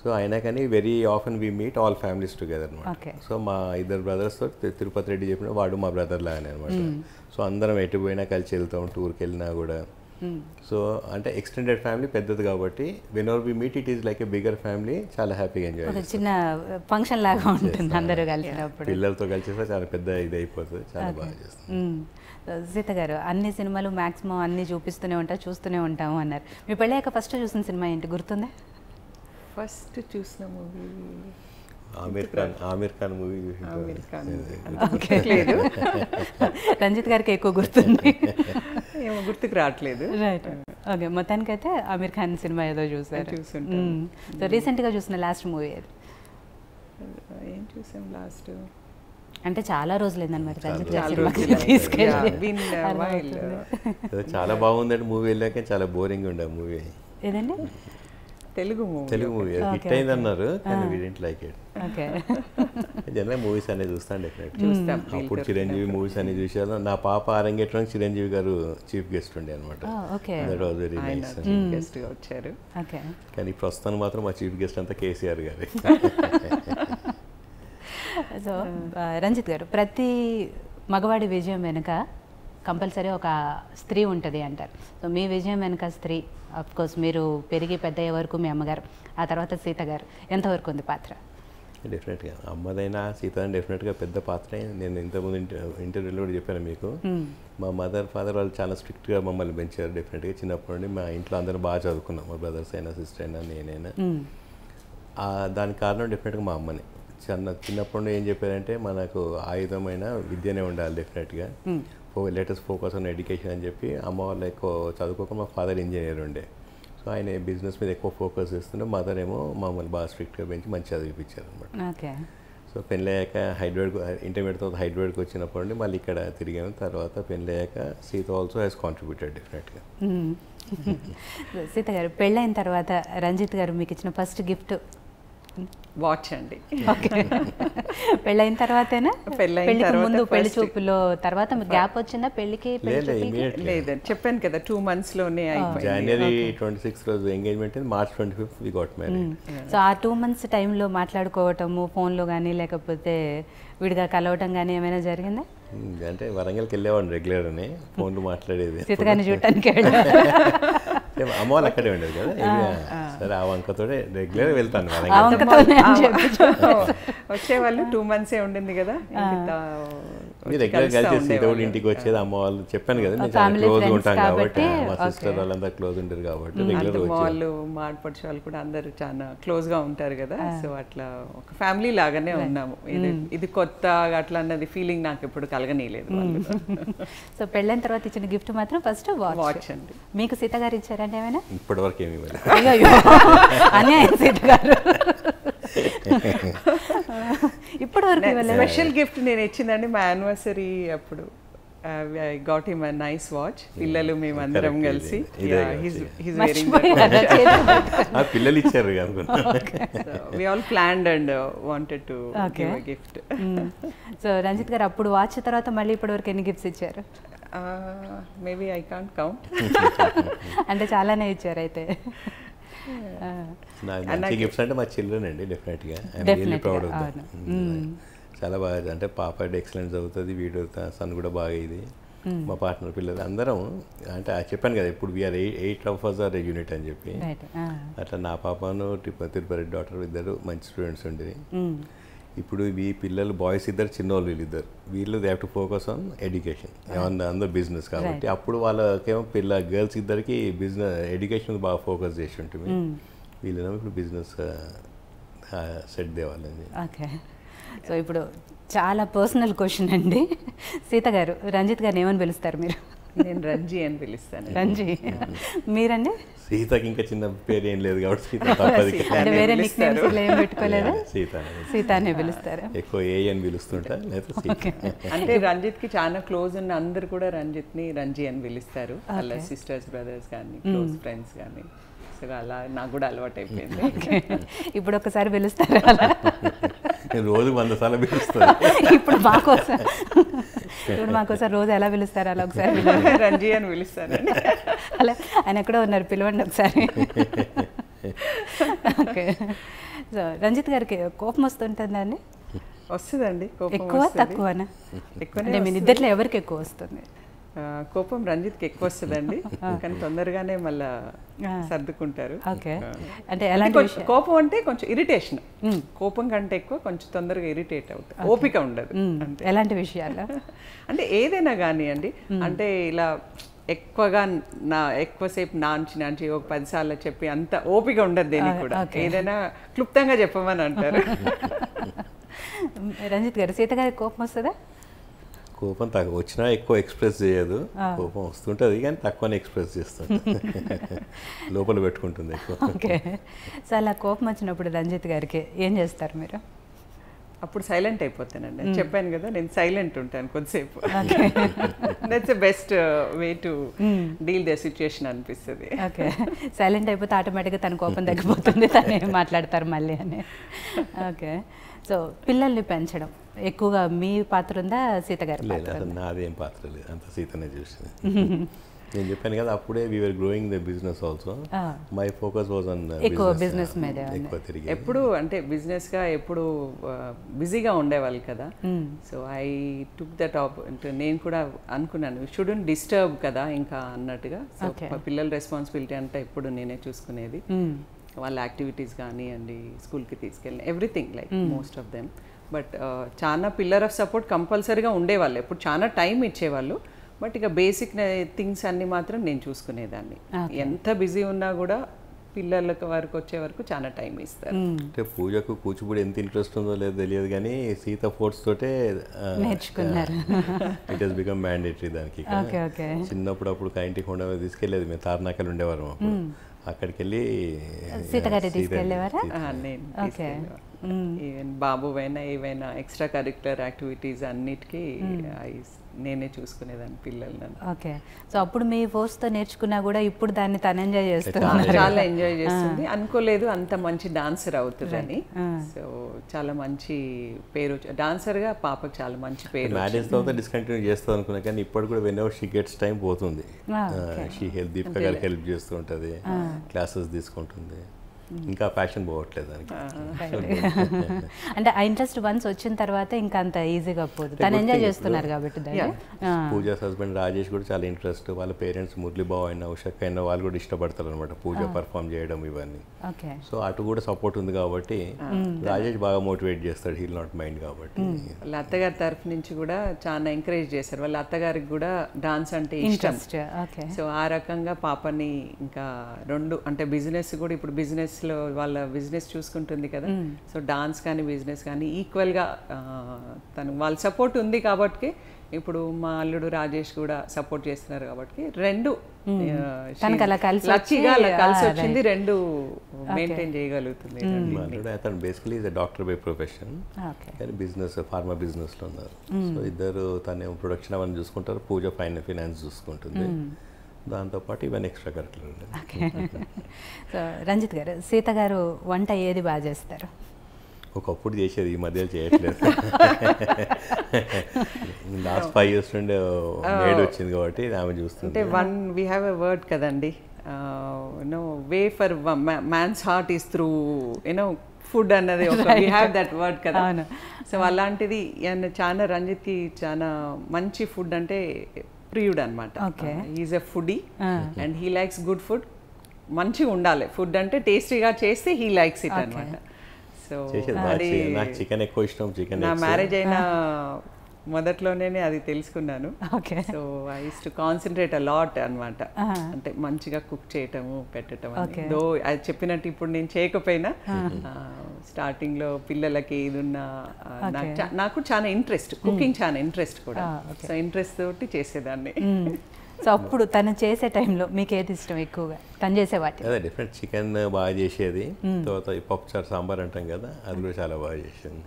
సో అయినా కానీ very often we meet all families together అనమాట. సో మా ఇద్దరు బ్రదర్స్తో తిరుపతి రెడ్డి చెప్పిన వాడు మా బ్రదర్ లాగానే అనమాట సో అందరం ఎటు పోయినా కలిసి వెళ్తాం టూర్కి వెళ్ళినా కూడా. సో అంటే ఎక్స్టెండెడ్ ఫ్యామిలీ పెద్దది కాబట్టి when are we meet it is like a bigger family చాలా హ్యాపీగా ఎంజాయ్ చిన్న ఫంక్షన్ లాగా ఉంటుంది అందరూ కలిసినప్పుడు. పిల్లలతో కలిసి చాలా పెద్ద ఇది అయిపోతుంది చాలా బాగా చేస్తాం. మ్మ్. సీత గారు అన్ని సినిమాలు మాక్సిమం అన్ని చూపిస్తూనే ఉంటా చూస్తూనే ఉంటాము అన్నారు. మీ పెళ్ళాక ఫస్ట్ చూసిన సినిమా ఏంటి? గుర్తుందా? ఫస్ట్ చూసిన movie Aamir Khan Aamir Khan movie Aamir Khan okay లేదు. రంజిత్ గారికి ఎక్కువ గుర్తుంది. ఏమో గుర్తుకు రావట్లేదు. రైట్ ఓకే మొత్తానికైతే ఆమిర్ ఖాన్ సినిమా ఏదో చూసారు. చూసుంటాను. సో రీసెంట్గా చూసిన లాస్ట్ మూవీ అది ఏం చూసాం లాస్ట్ అంటే చాలా రోజులైందన్నమాట రంజిత్ గారి చాలా సినిమాకి రోజులు తీసుకెళ్ళి. అర్థమవుతుంది. చాలా బాగుందంటే మూవీ వెళ్ళాక చాలా బోరింగ్ ఉండే మూవీ ఏదండి? Telugu movie. Telugu movie. Hit అయింది అన్నారు కానీ we didn't like it okay. General movies అనేది చూస్తాను డెఫినెట్ చూస్తాం. అప్పుడు చిరంజీవి మూవీస్ అన్ని చూసాను నా పాప అరంగేట్రం చిరంజీవి గారు చీఫ్ గెస్ట్ ఉండే అనమాట ఓకే. దట్ వాజ్ వెరీ ఆయన నైస్ చీఫ్ గెస్ట్గా వచ్చారు. ఓకే. కానీ ప్రస్తుతానికి మాత్రం మా చీఫ్ గెస్ట్ అంతా కేసీఆర్ గారి. సో [LAUGHS] రంజిత్ గారు ప్రతి మగవాడి విజయం వెనుక కంపల్సరీ ఒక స్త్రీ ఉంటుంది అంటారు. సో మీ విజయం వెనుక స్త్రీ అఫ్ కోర్స్ మీరు పెరిగి పెద్ద అయ్యే వరకు మీ అమ్మగారు ఆ తర్వాత సీత గారు ఎంతవరకు ఉంది పాత్ర? డెఫినెట్గా అమ్మదైనా సీత డెఫినెట్గా పెద్ద పాత్ర. నేను ఇంతకుముందు ఇంట ఇంటర్వ్యూలో కూడా చెప్పాను మీకు. మా మదర్ ఫాదర్ వాళ్ళు చాలా స్ట్రిక్ట్గా మమ్మల్ని పెంచారు డెఫినెట్గా చిన్నప్పటి నుండి మా ఇంట్లో అందరూ బాగా చదువుకున్నాం. మా బ్రదర్స్ అయినా సిస్టర్ అయినా నేనైనా. దానికి కారణం డెఫినెట్గా మా అమ్మని. చిన్న చిన్నప్పటి నుండి ఏం చెప్పారంటే మనకు ఆయుధమైన విద్యనే ఉండాలి డెఫినెట్గా లేటెస్ట్ ఫోకస్ ఆన్ ఎడ్యుకేషన్ అని చెప్పి అమ్మ వాళ్ళు ఎక్కువ చదువుకోక మా ఫాదర్ ఇంజనీర్ ఉండే. సో ఆయన బిజినెస్ మీద ఎక్కువ ఫోకస్ చేస్తుంటే మదర్ ఏమో మమ్మల్ని బాగా స్ట్రిక్ట్గా పెంచి మంచి చదివిపించారు అనమాట ఓకే. సో పెళ్ళయ్యాక హైదరాబాద్ ఇంటర్మీడియట్ తర్వాత హైదరాబాద్కి వచ్చినప్పటి నుండి మళ్ళీ ఇక్కడ తిరిగాము తర్వాత పెళ్ళయ్యాక సీత ఆల్సో హ్యాస్ కాంట్రిబ్యూటెడ్ డెఫినెట్గా. సీత గారు పెళ్ళైన తర్వాత రంజిత్ గారు మీకు ఇచ్చిన ఫస్ట్ గిఫ్ట్ వాచ్ అండి. పెళ్ళైన తర్వాతేనా? పెళ్ళైన ముందు పెళ్ళి చూపులో తర్వాత గ్యాప్ వచ్చిందా? పెళ్ళికి లేదండి చెప్పాను కదా టూ మంత్స్లోనే అయిపోయింది. జనవరి ట్వంటీ సిక్స్ రోజు engagement March twenty fifth we got marriage so ఆ టూ మంత్స్ టైంలో మాట్లాడుకోవటము ఫోన్లో కానీ లేకపోతే విడిగా కలవటం కానీ ఏమైనా జరిగిందా? అంటే వరంగల్కి వెళ్ళేవాడిని రెగ్యులర్ అని ఫోన్లు మాట్లాడేది. సీతగారిని చూడటానికి వెళ్ళా [LAUGHS] ఏం అమ్మ వాళ్ళు అక్కడే ఉండేది కదా సరే ఆ వంకతోనే రెగ్యులర్ వెళ్తాను వచ్చేవాళ్ళు టూ మంత్సే ఉండింది కదా రెగ్యులర్ కలిసి సీతవుడి. ఇంటికి వచ్చేది అమ్మ వాళ్ళు చెప్పాను కదా నేను చాలా క్లోజ్ friends ఉంటాం కాబట్టి మా. సిస్టర్ వాళ్ళంతా క్లోజ్ ఉంటారు కాబట్టి రెగ్యులర్ వాళ్ళు మాడపడిచే వాళ్ళు కూడా అందరూ చాలా క్లోజ్గా ఉంటారు కదా సో అట్లా ఒక ఫ్యామిలీ లాగానే ఉన్నాము. ఇది ఇది కొత్త అట్లా అన్నది ఫీలింగ్ నాకు ఎప్పుడు కలగనీయలేదు [LAUGHS] సో పెళ్ళైన తర్వాత ఇచ్చిన గిఫ్ట్ మాత్రం ఫస్ట్ వాచ్ వాచ్ అండి. మీకు సీత గారు ఇచ్చారంటే ఏమైనా? ఇప్పటి వరకు ఏమి. [LAUGHS] అన్యాయం సీత గారు. ఇప్పటి వరకు స్పెషల్ గిఫ్ట్ నేను ఇచ్చిందండి మా యానివర్సరీ అప్పుడు I got him nice watch పిల్లలు మేము అందరం కలిసి. పిల్లలు ఇచ్చారు we all planned and wanted to gift. So Ranjith garu అప్పుడు వాచ్ తర్వాత మళ్ళీ ఇప్పటి వరకు ఎన్ని గిఫ్ట్స్ ఇచ్చారు? మేబీ ఐ కాంట్ కౌంట్ అంటే చాలానే ఇచ్చారు అయితే. గిఫ్ట్స్ అంటే మా చిల్డ్రన్ అండి డెఫినెట్గా చాలా బాగా అంటే పాప ఎక్సలెంట్ చదువుతుంది వీడు సన్ కూడా బాగా ఇది. మా పార్ట్నర్ పిల్లలు అందరం అంటే చెప్పాను కదా ఇప్పుడు we're eight of us our unit అని చెప్పి. అట్లా నా పాపను తిరుపతి తిరుపతి డాటర్ ఇద్దరు మంచి స్టూడెంట్స్ ఉండేది. ఇప్పుడు ఈ పిల్లలు బాయ్స్ ఇద్దరు చిన్నోళ్ళు వీళ్ళిద్దరు. వీళ్ళు they have to focus on education అందరూ బిజినెస్ కాబట్టి. అప్పుడు వాళ్ళకేమో పిల్ల గర్ల్స్ ఇద్దరికి బిజినెస్ ఎడ్యుకేషన్ బాగా ఫోకస్ చేసి ఉంటుంది. వీళ్ళేమో ఇప్పుడు బిజినెస్ సెట్ దేవాలని ఓకే సో ఇప్పుడు చాలా పర్సనల్ క్వశ్చన్ అండి. సీత గారు రంజిత్ గారిని ఏమని పిలుస్తారు మీరు? నేను రంజీ అని పిలుస్తాను. రంజీ. మీరండి? సీతకి ఇంకా చిన్న పేరు ఏం లేదు కాబట్టి సీత. అంటే వేరే నిక్ పిలుస్తారు. నేమ్స్ ఏం పెట్టుకోలేదా? సీత సీత అనే పిలుస్తారా. ఎక్కువ ఏ అని పిలుస్తుంటా లేదా అంటే రంజిత్కి చాలా క్లోజ్ ఉన్న అందరు కూడా రంజిత్ని రంజీ అని పిలుస్తారు. వాళ్ళ సిస్టర్స్ బ్రదర్స్ కానీ క్లోజ్ ఫ్రెండ్స్ కానీ సో అలా నాకు కూడా అలవాటు అయిపోయింది ఇప్పుడు ఒకసారి పిలుస్తారా అలా? నేను రోజు వంద సార్లు పిలుస్తాను. ఇప్పుడు మాకోసం ఇప్పుడు మాకోసం రోజు ఎలా పిలుస్తారు అలా ఒకసారి. రంజీ అని పిలుస్తానండి అలా ఆయన ఎక్కడో ఉన్నారు పిలవండి ఒకసారి. ఓకే. సో రంజిత్ గారికి కోపం వస్తుంటుందండి వస్తుందండి కోపం ఎక్కువ. తక్కువనా? మీ వస్తుంది. నిద్రలో ఎవరికి ఎక్కువ వస్తుంది? కోపం రంజిత్కి ఎక్కువ వస్తుందండి. [LAUGHS] కానీ తొందరగానే మళ్ళా. సర్దుకుంటారు. ఓకే. అంటే ఎలాంటి కోపం అంటే కొంచెం ఇరిటేషన్. కోపం కంటే ఎక్కువ కొంచెం తొందరగా ఇరిటేట్ అవుతుంది ఓపిక ఉండదు. ఎలాంటి విషయాలు? [LAUGHS] అంటే ఏదైనా కానివ్వండి అంటే ఇలా ఎక్కువగా నా ఎక్కువసేపు నాంచి నాంచి ఒక పది సార్లు చెప్పి అంత ఓపిక ఉండదు దేనికి కూడా. ఏదైనా క్లుప్తంగా చెప్పమని అంటారు. [LAUGHS] రంజిత్ గారు సీత గారికి కోపం వస్తుందా? కోపం తక్కువ వచ్చినా ఎక్కువ ఎక్స్ప్రెస్ చేయదు. కోపం వస్తుంటుంది కానీ తక్కువనే ఎక్స్ప్రెస్ చేస్తుంది [LAUGHS] లోపల పెట్టుకుంటుంది ఎక్కువ. ఓకే. సో అలా కోపం వచ్చినప్పుడు రంజిత్ గారికి ఏం చేస్తారు మీరు? అప్పుడు సైలెంట్ అయిపోతానండి. చెప్పాను కదా నేను సైలెంట్ ఉంటాను కొద్దిసేపు. That's the best way to deal the situation అనిపిస్తుంది. ఓకే. [LAUGHS] సైలెంట్ అయిపోతే ఆటోమేటిక్గా తన కోపం తగ్గిపోతుంది. తను ఏం మాట్లాడతారు మళ్ళీ అని. ఓకే. సో పిల్లల్ని పెంచడం. ఎక్కువగా మీ పాత్ర ఉందా సీత గారి లేదు అసలు నాదేం పాత్ర లేదు. అంత సీతనే చూసింది. నేను చెప్పాను కదా అప్పుడే we're growing the business also. My focus was on ఎక్కువ business మీదే ఉంది. ఎక్కువ తిరిగి. ఎప్పుడు అంటే business గా ఎప్పుడు బిజీగా ఉండేవాళ్ళు కదా. So I took that up అంటే నేను కూడా అనుకున్నాను షుడెంట్ డిస్టర్బ్ కదా ఇంకా అన్నట్టుగా. సో. పిల్లల రెస్పాన్సిబిలిటీ అంటే ఎప్పుడు నేనే చూసుకునేది. వాళ్ళ యాక్టివిటీస్ కానివ్వండి స్కూల్కి తీసుకెళ్ళి everything like most of them. But చాలా పిల్లర్ ఆఫ్ సపోర్ట్ కంపల్సరీగా ఉండేవాళ్ళు. ఎప్పుడు చాలా టైం ఇచ్చేవాళ్ళు. బట్ ఇక బేసిక్ థింగ్స్ అన్ని మాత్రం నేను చూసుకునేదాన్ని. ఎంత బిజీ ఉన్నా కూడా పిల్లలకు వరకు వచ్చే వరకు చాలా టైం ఇస్తారు. అంటే పూజకు కూచిపూడి ఎంత ఇంట్రెస్ట్ ఉందో లేదో తెలియదు కానీ సీత ఫోర్ట్స్ తోటే నేర్చుకున్నారు. ఇట్ హెస్ బికమ్ మ్యాండేటరీ దానికి ఇక. Okay okay. చిన్నప్పుడు అప్పుడు ఇంటికి ఉండే తీసుకెళ్ళేది మేము తార్నాకలు ఉండేవారం అక్కడికి వెళ్ళి సీత గారి సీత- తీసుకెళ్ళేవారా? సీత- ఆ, నేను ఓకే. ఈవెన్ బాబు అయినా ఏవైనా ఎక్స్ట్రా కరిక్యులర్ యాక్టివిటీస్ అన్నిటికీ ఐ నేనే చూసుకునేదాన్ని పిల్లలు నన్ను. ఓకే. సో అప్పుడు మీ ఫోర్స్తో నేర్చుకున్నా కూడా ఇప్పుడు దాన్ని తను ఎంజాయ్ చేస్తున్నారు. చాలా ఎంజాయ్ చేస్తుంది. అనుకోలేదు అంత మంచి డాన్సర్ అవుతుందని. సో చాలా మంచి పేరు డాన్సర్గా పాపకు చాలా మంచి పేరు మ్యారేజ్ తర్వాత డిస్కంటిన్యూ చేస్తాం అనుకున్నా కానీ ఇప్పుడు కూడా whenever she gets time పోతుంది she help Deepika garu help చేస్తూ ఉంటుంది. క్లాసెస్ తీసుకుంటుంది. ఇంకా ప్యాషన్ పోవట్లేదు దానికి. [LAUGHS] అంటే ఆ ఇంట్రెస్ట్ వన్స్ వచ్చిన తర్వాత ఇంకా అంత ఈజీగా పోదు. తను ఎంజాయ్ చేస్తున్నారు కాబట్టి పూజాస్ హస్బెండ్ రాజేష్ కూడా చాలా ఇంట్రెస్ట్. వాళ్ళ పేరెంట్స్ మురళీబాబు అయినా ఉషక్ అయినా వాళ్ళు కూడా ఇష్టపడతారు అనమాట పూజ పర్ఫామ్ చేయడం ఇవన్నీ. ఓకే. సో అటు కూడా సపోర్ట్ ఉంది కాబట్టి రాజేష్ బాగా మోటివేట్ చేస్తాడు హీల్ నాట్ మైండ్ కాబట్టి. వాళ్ళ అత్తగారి తరఫు నుంచి కూడా చాలా ఎంకరేజ్ చేశారు. వాళ్ళ అత్తగారికి కూడా డాన్స్ అంటే ఇష్టం. Interest okay. సో ఆ రకంగా పాపని ఇంకా రెండు అంటే బిజినెస్ కూడా ఇప్పుడు బిజినెస్ లో వాళ్ళ బిజినెస్ చూసుకుంటుంది కదా. సో డాన్స్ కానీ బిజినెస్ కానీ ఈక్వల్గా ఆ, తను వాళ్ళ సపోర్ట్ ఉంది కాబట్టి ఇప్పుడు మా అల్లుడు రాజేష్ కూడా సపోర్ట్ చేస్తున్నారు కాబట్టి రెండు తనకు అలా కలిసి అలా వచ్చింది రెండు మెయింటైన్ చేయగలుగుతుంది. అతను basically is doctor by profession okay. కానీ బిజినెస్ ఫార్మా బిజినెస్లో ఉన్నారు. సో ఇద్దరు తను ప్రొడక్షన్ అవన్నీ చూసుకుంటారు పూజ ఫైన్ ఫినాన్స్ చూసుకుంటుంది. దాంతోపాటు ఇవన్నీ ఎక్స్ట్రా కరికులర్ సో రంజిత్ గారు సీత గారు వంట ఏది బాగా చేస్తారు? ఒకప్పుడు చేసేది ఈ మధ్య చేయట్లేదు. లాస్ట్ ఫైవ్ ఇయర్స్ నుండి మేడ్ వచ్చింది కాబట్టి ఆమె చూస్తుంది. అంటే one we have a word కదండి. You know way for man's heart is through you know food అన్నది ఒక వీ హ్యావ్ దట్ వర్డ్ కదా. సో అలాంటిది చాలా రంజిత్కి చాలా మంచి ఫుడ్ అంటే ప్రియుడు అనమాట. Is a foodie and he likes good food మంచిగా ఉండాలి. ఫుడ్ అంటే టేస్టీగా చేస్తే హీ లైక్స్ ఇట్ అనమాట. సో చికెన్ ఎక్కువ ఇష్టం చికెన్ నా మ్యారేజ్ అయిన మొదట్లోనే అది తెలుసుకున్నాను. Okay. So I use to concentrate a lot అనమాట అంటే మంచిగా కుక్ చేయటము పెట్టటం అని. దో అది చెప్పినట్టు ఇప్పుడు నేను చేయకపోయినా స్టార్టింగ్లో పిల్లలకి ఇది ఉన్న నాకు చాలా ఇంట్రెస్ట్ కుకింగ్ చాలా ఇంట్రెస్ట్ కూడా. సో ఇంట్రెస్ట్ తోటి చేసేదాన్ని. సో అప్పుడు తను చేసే టైంలో మీకు ఏది ఇష్టం ఎక్కువగా? తను చేసే వాటి. అదే డిఫరెంట్ చికెన్ బాగా చేసేది. తర్వాత ఈ పప్పుచారు సాంబార్ అంటాం కదా అది కూడా చాలా బాగా చేసింది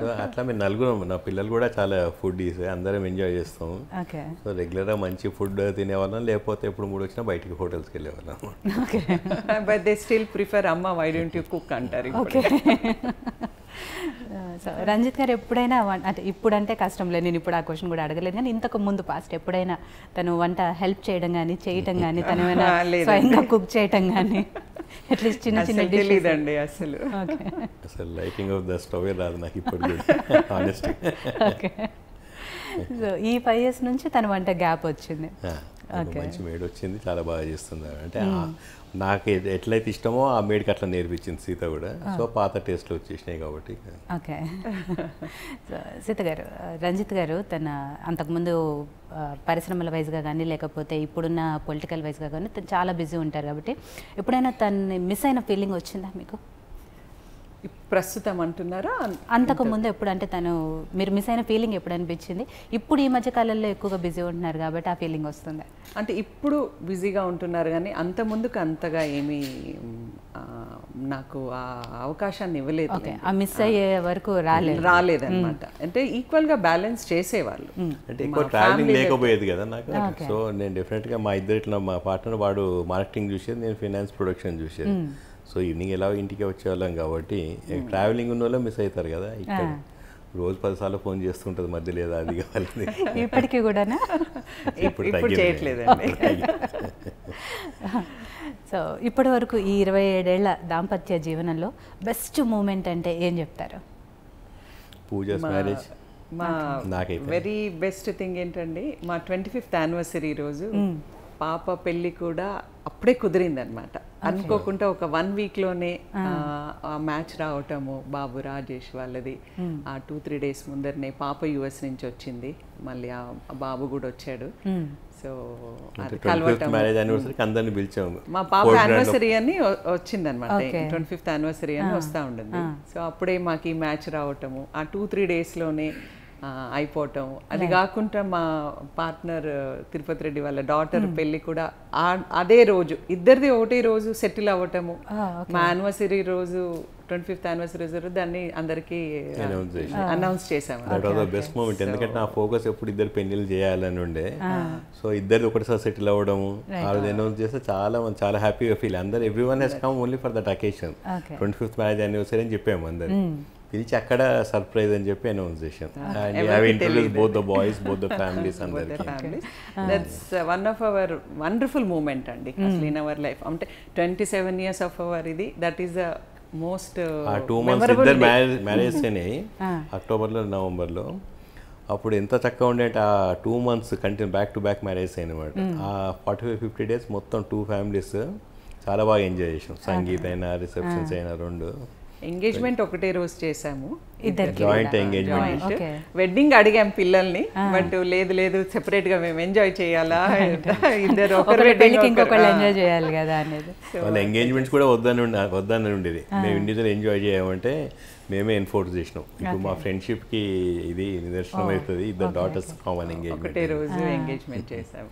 సో అట్లా మేము నలుగురం నా పిల్లలు కూడా చాలా ఫుడ్ అందరం ఎంజాయ్ చేస్తాం. ఓకే. సో రెగ్యులర్గా మంచి ఫుడ్ తినేవాళ్ళం లేకపోతే ఎప్పుడు మూడు వచ్చినా బయటికి హోటల్స్కి వెళ్ళేవాళ్ళం. Okay. But they still prefer అమ్మ వై డోంట్ యూ కుక్ అంటారు. ఓకే. [LAUGHS] సో రంజిత్ గారు ఎప్పుడైనా అంటే ఇప్పుడంటే కష్టంలే నేను ఇప్పుడు ఆ క్వశ్చన్ కూడా అడగలేదు. కానీ ఇంతకు ముందు పాస్ట్ ఎప్పుడైనా తను వంట హెల్ప్ చేయడం కానీ చేయటం కానీ తను ఏమైనా. [LAUGHS] స్వయంగా కుక్ చేయటం కానీ అట్లీస్ట్ చిన్న చిన్న తెలీదండి అసలు ఓకే అసలు లైటింగ్ ఆఫ్ ద స్టవ్ రాదు నాకు ఇప్పుడు ఓకే సో [LAUGHS] ఈ ఫైవ్ ఇయర్స్ నుంచి తన వంట గ్యాప్ వచ్చింది. మంచి మేడ్ వచ్చింది చాలా బాగా చేస్తుంది అంటే ఆ- నాకు ఎట్లయితే ఇష్టమో ఆ మేడ్కి అట్లా నేర్పించింది సీత కూడా. సో పాత టేస్ట్లు వచ్చేసినాయి కాబట్టి ఓకే. సీత గారు రంజిత్ గారు తన అంతకుముందు పరిశ్రమల వైజ్గా కానీ లేకపోతే ఇప్పుడున్న పొలిటికల్ వైజ్గా కానీ చాలా బిజీ ఉంటారు కాబట్టి ఎప్పుడైనా తను మిస్ అయిన ఫీలింగ్ వచ్చిందా మీకు? ప్రస్తుతం అంటున్నారా అంతకు ముందు ఎప్పుడు అంటే తను మీరు మిస్ అయిన ఫీలింగ్ ఎప్పుడు అనిపించింది ఇప్పుడు ఈ మధ్య కాలంలో ఎక్కువగా బిజీ ఉంటున్నారు కాబట్టి ఆ ఫీలింగ్ వస్తుంది. అంటే ఇప్పుడు బిజీగా ఉంటున్నారు కానీ అంత ముందుకు అంతగా ఏమీ నాకు ఆ అవకాశాన్ని ఇవ్వలేదు. ఓకే ఆ మిస్ అయ్యే వరకు రాలేదు. రాలేదన్నమాట. అంటే ఈక్వల్గా బ్యాలెన్స్ చేసేవాళ్ళు. అంటే ఎక్కువ ట్రావెలింగ్ లేకపోయేది కదా నాకు. సో నేను డెఫినెట్గా మా ఇద్దరు ఇట్లా మా పార్ట్నర్ వాడు మార్కెటింగ్ చూసేది నేను ఫినాన్స్ ప్రొడక్షన్ చూసేది. సో ఈవినింగ్ ఎలా ఇంటికి వచ్చేవాళ్ళం కాబట్టి ట్రావెలింగ్ ఉన్న వాళ్ళే మిస్ అవుతారు కదా ఇక్కడ. రోజు పదిసార్లు ఫోన్ చేస్తుంటుంది మధ్య లేదా అది కావాలి ఇప్పటికీ కూడానా? [LAUGHS] ఇప్పుడు తగ్గింది. చేయట్లేదండి. [LAUGHS] సో ఇప్పటి వరకు ఈ ఇరవై ఏడేళ్ళ దాంపత్య జీవనంలో బెస్ట్ మూమెంట్ అంటే ఏం చెప్తారు? పూజాస్ మ్యారేజ్? మా. వెరీ బెస్ట్ థింగ్ ఏంటండి మా ట్వంటీ ఫిఫ్త్ యానివర్సరీ రోజు. పాప పెళ్ళి కూడా అప్పుడే కుదిరింది అనమాట అనుకోకుండా ఒక వన్ వీక్లోనే ఆ మ్యాచ్ రావటము బాబు రాజేష్ వాళ్ళది. ఆ టూ త్రీ డేస్ ముందరనే పాప యుఎస్ నుంచి వచ్చింది. మళ్ళీ ఆ బాబు కూడా వచ్చాడు. సో అందరిని పిలిచాము. మా పాప యానివర్సరీ అని వచ్చింది అనమాట Okay. ట్వంటీ ఫిఫ్త్ యానివర్సరీ అని వస్తూ ఉంటుంది సో అప్పుడే మాకు ఈ మ్యాచ్ రావటము. ఆ టూ త్రీ డేస్లోనే అయిపోవటం. అది కాకుండా మా పార్ట్నర్ తిరుపతి రెడ్డి వాళ్ళ డాటర్ పెళ్ళి కూడా ఆ- అదే రోజు ఇద్దరిది ఒకటే రోజు సెటిల్ అవ్వటము. మా యానివర్సరీ రోజు ట్వంటీ ఫిఫ్త్ యానివర్సరీ రోజు దాన్ని అందరికీ. అనౌన్స్ చేసాము బెస్ట్ మూమెంట్ ఎందుకంటే నా ఫోకస్ ఎప్పుడు ఇద్దరు పెళ్ళిళ్ళు చేయాలని ఉండే. సో ఇద్దరు ఒకటిసారి సెటిల్ అవ్వడము. ఆ రోజు అనౌన్స్ చేస్తే చాలా చాలా హ్యాపీగా ఫీల్ అందరు everyone he's come only for that occasion. Twenty fifth marriage anniversary అని చెప్పాము అందరు పిలిచి అక్కడ సర్ప్రైజ్ అని చెప్పి అనౌన్స్ చేశాం and have introduce both the boys both the families that's one of our wonderful moment అండి అసలు ఇన్ అవర్ లైఫ్ అంటే twenty seven years of our ఇది that is the most ah two months ఇద్దరు మ్యారేజ్ మ్యారేజ్ అయినాయి. [LAUGHS] అక్టోబర్లో నవంబర్లో అప్పుడు ఎంత చక్కగా ఉండే అంటే ఆ two months continue back to back marriage అనమాట ఆ ఫార్టీ ఫైవ్ ఫిఫ్టీ డేస్ మొత్తం టూ ఫ్యామిలీస్ చాలా బాగా ఎంజాయ్ చేసాం సంగీత్ అయినా రిసెప్షన్స్ అయినా రెండు. ఎంగేజ్మెంట్ ఒకటే రోజు చేసాము ఇద్దరికి జాయింట్ ఎంగేజ్మెంట్. వెడ్డింగ్ అడిగాం పిల్లల్ని బట్ లేదు లేదు సెపరేట్గా మేము ఎంజాయ్ చేయాలా? [LAUGHS] [LAUGHS] ఇద్దరు ఎంజాయ్ చేయాలి కదా అనేది. వాళ్ళ ఎంగేజ్మెంట్స్ కూడా వద్దని వద్దని ఉండేది. మేము ఇండివిజువల్ ఎంజాయ్ చేయమంటే మేమే ఎన్ఫోర్స్ చేసినాం. ఇప్పుడు మా ఫ్రెండ్షిప్కి ఇది నిదర్శనం అవుతుంది. ఇద్దరు డాటర్స్ కామన్ ఎంగేజ్మెంట్ ఒకటే రోజు ఎంగేజ్మెంట్ చేసాము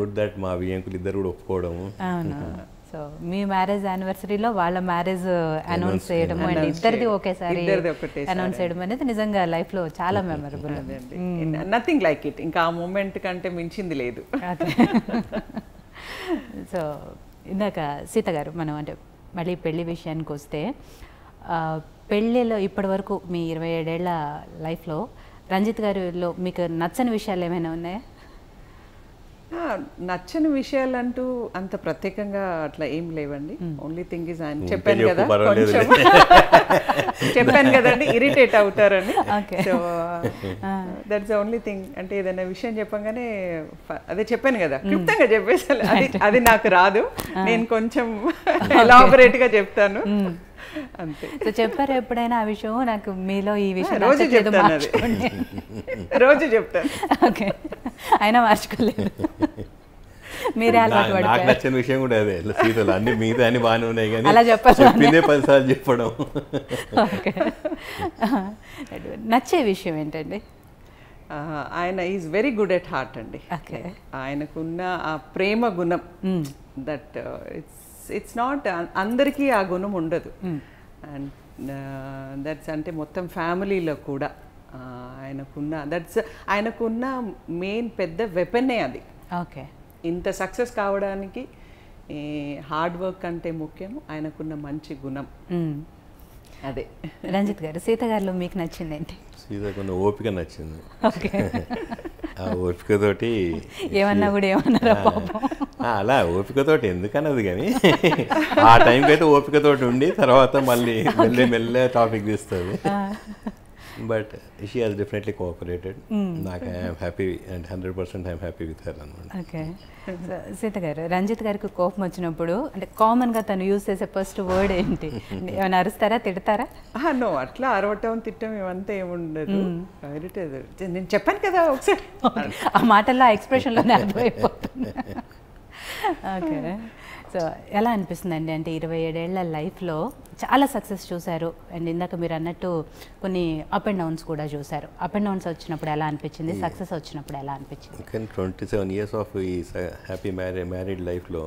గుడ్ దట్ మా వియంకులు ఇద్దరు కూడా ఒప్పుకోవడము. అవును? [LAUGHS] సో మీ మ్యారేజ్ యానివర్సరీలో వాళ్ళ మ్యారేజ్ అనౌన్స్ చేయడం. అండ్. ఇద్దరిది ఒకేసారి. అనౌన్స్ చేయడం అనేది నిజంగా లైఫ్లో చాలా మెమరబుల్ నథింగ్ లైక్ ఇట్ ఇంకా ఆ మూమెంట్ కంటే మించింది లేదు. సో ఇందాక సీత గారు మనం అంటే మళ్ళీ పెళ్ళి విషయానికి వస్తే పెళ్ళిలో ఇప్పటి వరకు మీ ఇరవై ఏడేళ్ళ లైఫ్లో రంజిత్ గారిలో మీకు నచ్చని విషయాలు ఏమైనా ఉన్నాయా? ఆ, నచ్చని విషయాలంటూ అంత ప్రత్యేకంగా అట్లా ఏం లేవండి. ఓన్లీ థింగ్ ఇస్ ఆయన ఉంటే చెప్పాను చెప్పు, కదా. కొంచెం. [LAUGHS] చెప్పాను కదండి ఇరిటేట్ అవుతారని. సో దట్స్ ఓన్లీ థింగ్ అంటే ఏదైనా విషయం చెప్పంగానే అదే చెప్పాను కదా క్లుప్తంగా చెప్పేసాను అది అది నాకు రాదు. నేను కొంచెం [LAUGHS] ఎలాబరేట్గా చెప్తాను. అంతే. [LAUGHS] సో చెప్పారు ఎప్పుడైనా ఆ విషయం? నాకు మీలో ఈ విషయం రోజు చెప్తాను. [LAUGHS] రోజు చెప్తాను. ఓకే. అయినా మార్చుకోలేదు. మీరే అలవాటు నాకు నచ్చిన విషయం కూడా అదే. సీతలు అన్ని మిగతా అన్ని బాగానే ఉన్నాయి కానీ అలా చెప్పాలి? చెప్పిందే పదిసార్లు చెప్పడం. ఓకే. నచ్చే విషయం ఏంటండి? ఆయన is very good at heart అండి. ఆయనకున్న ఆ ప్రేమ గుణం దట్ ఇట్స్ ఇట్స్ నాట్ అందరికీ ఆ గుణం ఉండదు. అండ్ దట్స్ అంటే మొత్తం ఫ్యామిలీలో కూడా ఆయనకున్న దట్స్ ఆయనకున్న మెయిన్ పెద్ద వెపనే అది. ఓకే. ఇంత సక్సెస్ కావడానికి హార్డ్ వర్క్ అంటే ముఖ్యం ఆయనకున్న మంచి గుణం. అదే. రంజిత్ గారు సీత గారిలో మీకు నచ్చింది ఏంటి సీత కొన్ని ఓపిక నచ్చింది. ఓకే. ఆ ఓపికతోటి ఏమన్నా కూడా ఏమన్నారా పాపం? ఆ, అలా ఓపికతోటి ఎందుకన్నది కానీ ఆ టైంకి అయితే ఓపికతోటి ఉండి తర్వాత మళ్ళీ మెల్లె మెల్లె టాపిక్ తీస్తుంది. But she has definitely cooperated నాకు I'm happy and hundred percent I'm happy with her అనమాట. ఓకే సీత గారు రంజిత్ గారికి కోపం వచ్చినప్పుడు అంటే కామన్గా తను యూజ్ చేసే ఫస్ట్ వర్డ్ ఏంటి? [LAUGHS] ఏమైనా అరుస్తారా తిడతారా? నో అట్లా అరవటం తిట్టం ఇవంతా ఏముండదు. ఇరిటేట్ నేను చెప్పాను కదా ఒకసారి. [LAUGHS] ఆ మాటల్లో ఆ ఎక్స్ప్రెషన్లోనే అర్థమైపోతుంది. [LAUGHS] ఓకే సో ఎలా అనిపిస్తుందండి? అంటే ఇరవై ఏడేళ్ళ లైఫ్లో చాలా సక్సెస్ చూశారు. అండ్ ఇందాక మీరు అన్నట్టు కొన్ని అప్ అండ్ డౌన్స్ కూడా చూశారు. అప్ అండ్ డౌన్స్ వచ్చినప్పుడు ఎలా అనిపించింది? సక్సెస్ వచ్చినప్పుడు ఎలా అనిపించింది? కానీ ట్వంటీ సెవెన్ ఇయర్స్ ఆఫ్ ఈ హ్యాపీ మ్యారీ మ్యారీడ్ లైఫ్లో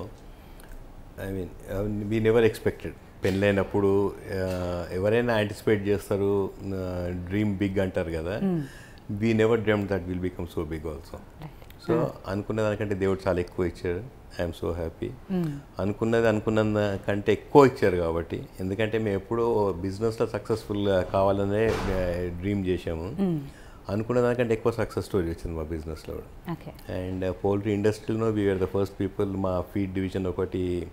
I mean we never expected పెళ్ళైనప్పుడు ఆ, ఎవరైనా యాంటిసిపేట్ చేస్తారు డ్రీమ్ బిగ్ అంటారు కదా? We never dream that will become so big also so అనుకున్న దానికంటే దేవుడు చాలా ఎక్కువ ఇచ్చారు ఐఎమ్ సో హ్యాపీ. అనుకున్నది అనుకున్న కంటే ఎక్కువ ఇచ్చారు కాబట్టి. ఎందుకంటే మేము ఎప్పుడూ బిజినెస్లో సక్సెస్ఫుల్ కావాలనే డ్రీమ్ చేసాము అనుకున్న దానికంటే ఎక్కువ సక్సెస్ స్టోరీ వచ్చింది మా బిజినెస్లో అండ్ పౌల్ట్రీ ఇండస్ట్రీలో we are the first people మా ఫీడ్ డివిజన్ ఒకటి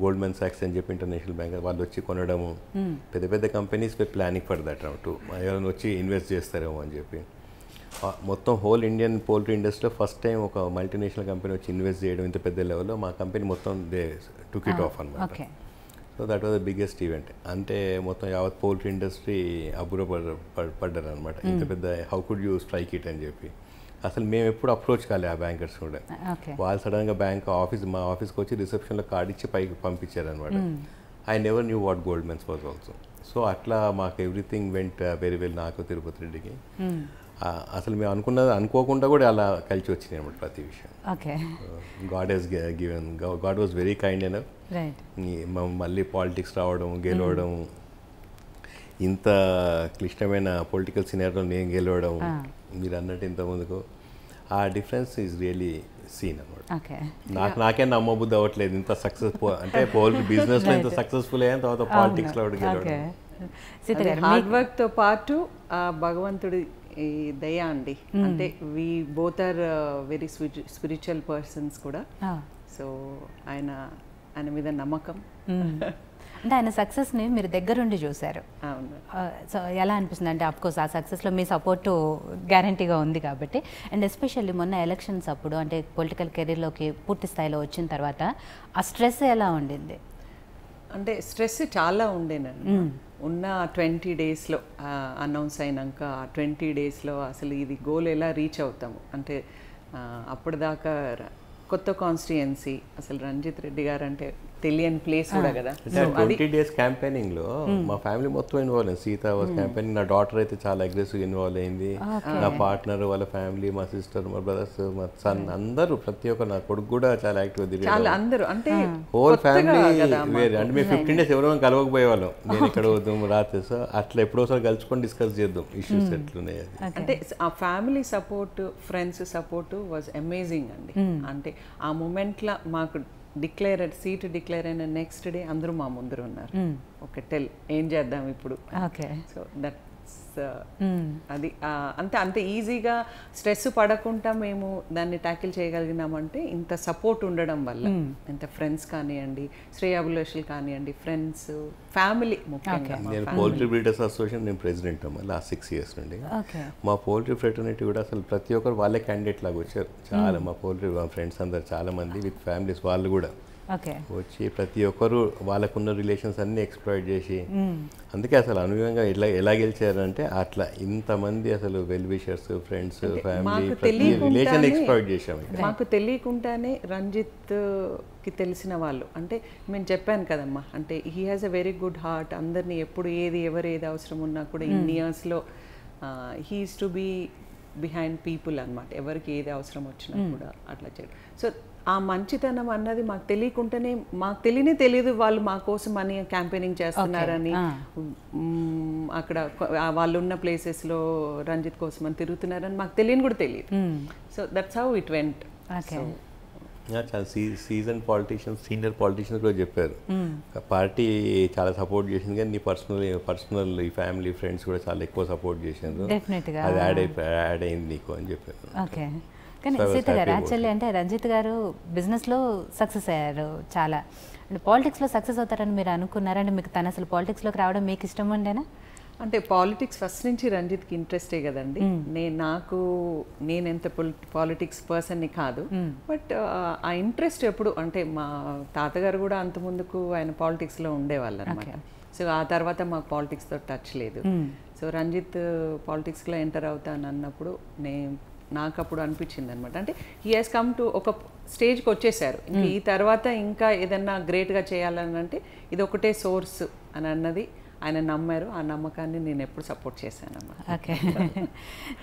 గోల్డ్మెన్ సాక్స్ అని చెప్పి ఇంటర్నేషనల్ బ్యాంక్ వాళ్ళు వచ్చి కొనడము. పెద్ద పెద్ద companies planning for that to ఎవరైనా వచ్చి ఇన్వెస్ట్ చేస్తారేమో అని చెప్పి. మొత్తం హోల్ ఇండియన్ పౌల్ట్రీ ఇండస్ట్రీలో ఫస్ట్ టైం ఒక మల్టీనేషనల్ కంపెనీ వచ్చి ఇన్వెస్ట్ చేయడం ఇంత పెద్ద లెవెల్లో మా కంపెనీ మొత్తం దే టుక్ ఇట్ ఆఫ్ అనమాట so that was the biggest event అంటే మొత్తం యావత్ పౌల్ట్రీ ఇండస్ట్రీ అబ్బుర పడ్డారు అనమాట ఇంత పెద్ద how could you strike it అని చెప్పి. అసలు మేము ఎప్పుడు అప్రోచ్ కాలే ఆ బ్యాంకర్స్ కూడా. వాళ్ళు సడన్గా బ్యాంక్ ఆఫీస్ మా ఆఫీస్కి వచ్చి రిసెప్షన్లో కార్డ్ ఇచ్చి పైకి పంపించారనమాట I never knew what Goldman's was also so అట్లా మాకు ఎవ్రీథింగ్ వెంట్ వెరీ వెల్ నాకు తిరుపతి రెడ్డికి. ఆ, అసలు మేము అనుకున్నది అనుకోకుండా కూడా అలా కలిసి వచ్చినాయి అనమాట ప్రతి విషయం. Okay. God has given God was very kind enough right మళ్ళీ పాలిటిక్స్ రావడం గెలవడం ఇంత క్లిష్టమైన పొలిటికల్ సినారిలో నేను గెలవడం మీరు అన్నట్టు ఇంత ముందుకు. ఆ డిఫరెన్స్ ఈజ్ రియలీ సీన్ అనమాట ఓకే నాకు నాకే నమ్మబుద్ధి అవ్వట్లేదు ఇంత సక్సెస్ అంటే పోల్ బిజినెస్లో ఇంత సక్సెస్ఫుల్ అయ్యాను తర్వాత పాలిటిక్స్లో కూడా ఓకే గెలవడం. సీత గారు హార్డ్ వర్క్తో పాటు ఆ భగవంతుడి ఈ దయ అండి. అంటే we both are very spiritual persons కూడా. సో ఆయన ఆయన మీద నమ్మకం. మ్మ్. అంటే ఆయన సక్సెస్ని మీరు దగ్గరుండి చూశారు. సో ఎలా అనిపిస్తుంది అంటే కోర్స్ ఆ సక్సెస్లో మీ సపోర్టు గ్యారంటీగా ఉంది కాబట్టి. అండ్ ఎస్పెషల్లీ మొన్న ఎలక్షన్స్ అప్పుడు అంటే పొలిటికల్ కెరీర్లోకి పూర్తి స్థాయిలో వచ్చిన తర్వాత ఆ స్ట్రెస్ ఎలా ఉండింది? అంటే స్ట్రెస్ చాలా ఉండేనండి. ఉన్న ట్వంటీ డేస్లో అనౌన్స్ అయినాక ట్వంటీ డేస్లో అసలు ఇది గోల్ ఎలా రీచ్ అవుతాము? అంటే అప్పటిదాకా కొత్త కాన్స్టిట్యుయెన్సీ అసలు రంజిత్ రెడ్డి గారు అంటే తెలియని ప్లేస్ కూడా కదా. ట్వంటీ డేస్ క్యాంపెయినింగ్లో మా ఫ్యామిలీ మొత్తం ఇన్వాల్వ్ అయింది. సీత వాజ్ క్యాంపెయినింగ్ నా డాటర్ అయితే చాలా అగ్రెసివ్ ఇన్వాల్వ్ అయింది. నా పార్ట్నర్ వాళ్ళ ఫ్యామిలీ మా సిస్టర్ మా బ్రదర్స్ మా సన్ అందరూ ప్రతి ఒక్క నా కొడుకు కూడా చాలా యాక్టివ్ తిరిగి చాలా అందరూ. అంటే హోల్ ఫ్యామిలీ వేరే. అంటే మేము ఫిఫ్టీన్ డేస్ ఎవరో కలవకపోయేవాళ్ళం. నేను ఇక్కడ వద్దాం రాత్రి సో అట్లా ఎప్పుడోసారి కలుసుకొని డిస్కస్ చేద్దాం. ఇష్యూస్ ఎట్లున్నాయి అది అంటే ఆ family support friends support was amazing అండి. అంటే ఆ మూమెంట్లో మాకు డిక్లేర్ సీట్ డిక్లేర్ అయిన నెక్స్ట్ డే అందరూ మా ముందర ఉన్నారు. ఓకే టెల్ ఏం చేద్దాం ఇప్పుడు? ఓకే సో దట్స్ అది అంతే అంత ఈజీగా స్ట్రెస్ పడకుండా మేము దాన్ని ట్యాకిల్ చేయగలిగినామంటే ఇంత సపోర్ట్ ఉండడం వల్ల. ఇంత ఫ్రెండ్స్ కానివ్వండి శ్రేయాభిలాషులు కానివ్వండి ఫ్రెండ్స్ ఫ్యామిలీ ముఖ్యంగా మా నేను పౌల్ట్రీ బ్రీడర్స్ అసోసియేషన్ నేను ప్రెసిడెంట్ అమ్మా లాస్ట్ సిక్స్ ఇయర్స్ నుండి. మా పౌల్ట్రీ ఫ్రెటర్నిటీ కూడా అసలు ప్రతి ఒక్కరు వాళ్ళే క్యాండిడేట్ లాగా వచ్చారు. చాలా మా పౌల్ట్రీ మా ఫ్రెండ్స్ అందరు చాలా మంది విత్ ఫ్యామిలీస్ వాళ్ళు కూడా. వచ్చి ప్రతి ఒక్కరు వాళ్ళకున్న రిలేషన్స్ అన్ని ఎక్స్ప్లాయిట్ చేసి అందుకే అసలు అనుభవంగా ఎలా ఎలా గెలిచారంటే అట్లా ఇంతమంది అసలు వెల్ విషర్స్ ఫ్రెండ్స్ ఫ్యామిలీ ప్రతి రిలేషన్ ఎక్స్ప్లాయిట్ చేసాం మాకు తెలియకుండానే రంజిత్కి తెలిసిన వాళ్ళు. అంటే నేను చెప్పాను కదమ్మా అంటే he has a very good heart అందరినీ ఎప్పుడు ఏది ఎవరు ఏది అవసరం ఉన్నా కూడా ఇన్ని ఇయర్స్లో he's to be behind people అన్నమాట. ఎవరికి ఏది అవసరం వచ్చినా కూడా అట్లా చేయడం. సో ఆ మంచితనం అన్నది మాకు తెలియకుండానే మాకు తెలియనే తెలియదు వాళ్ళు మా కోసం అని క్యాంపెయినింగ్ చేస్తున్నారని. అక్కడ వాళ్ళు ఉన్న ప్లేసెస్లో రంజిత్ కోసం అని తిరుగుతున్నారని మాకు తెలియని కూడా తెలియదు. So that's how it went చాలా సీ సీజన్ పాలిటీషియన్స్ సీనియర్ పాలిటీషియన్స్ కూడా చెప్పారు. పార్టీ చాలా సపోర్ట్ చేసింది కానీ నీ పర్సనల్ పర్సనల్ ఈ ఫ్యామిలీ ఫ్రెండ్స్ కూడా చాలా ఎక్కువ సపోర్ట్ చేశారు డెఫినెట్గా అది యాడ్ అయిపోయి యాడ్ అయింది నీకు అని చెప్పారు. ఓకే. కానీ సీత గారు. యాక్చువల్లీ అంటే రంజిత్ గారు బిజినెస్లో సక్సెస్ అయ్యారు చాలా. అంటే పాలిటిక్స్లో సక్సెస్ అవుతారని మీరు అనుకున్నారంటే మీకు తను అసలు పాలిటిక్స్లోకి రావడం మీకు ఇష్టం ఉండేనా? అంటే పాలిటిక్స్ ఫస్ట్ నుంచి రంజిత్కి ఇంట్రెస్టే కదండి. నేను నాకు నేను ఎంత పాలిటిక్స్ పర్సన్ని కాదు. బట్ ఆ ఇంట్రెస్ట్ ఎప్పుడు అంటే మా తాతగారు కూడా అంత ముందుకు ఆయన పాలిటిక్స్లో ఉండేవాళ్ళు అనమాట సో ఆ తర్వాత మాకు పాలిటిక్స్తో టచ్ లేదు. సో రంజిత్ పాలిటిక్స్లో ఎంటర్ అవుతాను అన్నప్పుడు నేను నాకు అప్పుడు అనిపించింది అనమాట అంటే హీ హాస్ కమ్ టు ఒక స్టేజ్కి వచ్చేసారు. ఇంక ఈ తర్వాత ఇంకా ఏదన్నా గ్రేట్గా చేయాలని అంటే ఇది ఒకటే సోర్స్ అని అన్నది ఆయన నమ్మారు. ఆ నమ్మకాన్ని నేను ఎప్పుడు సపోర్ట్ చేశాను ఓకే. [LAUGHS]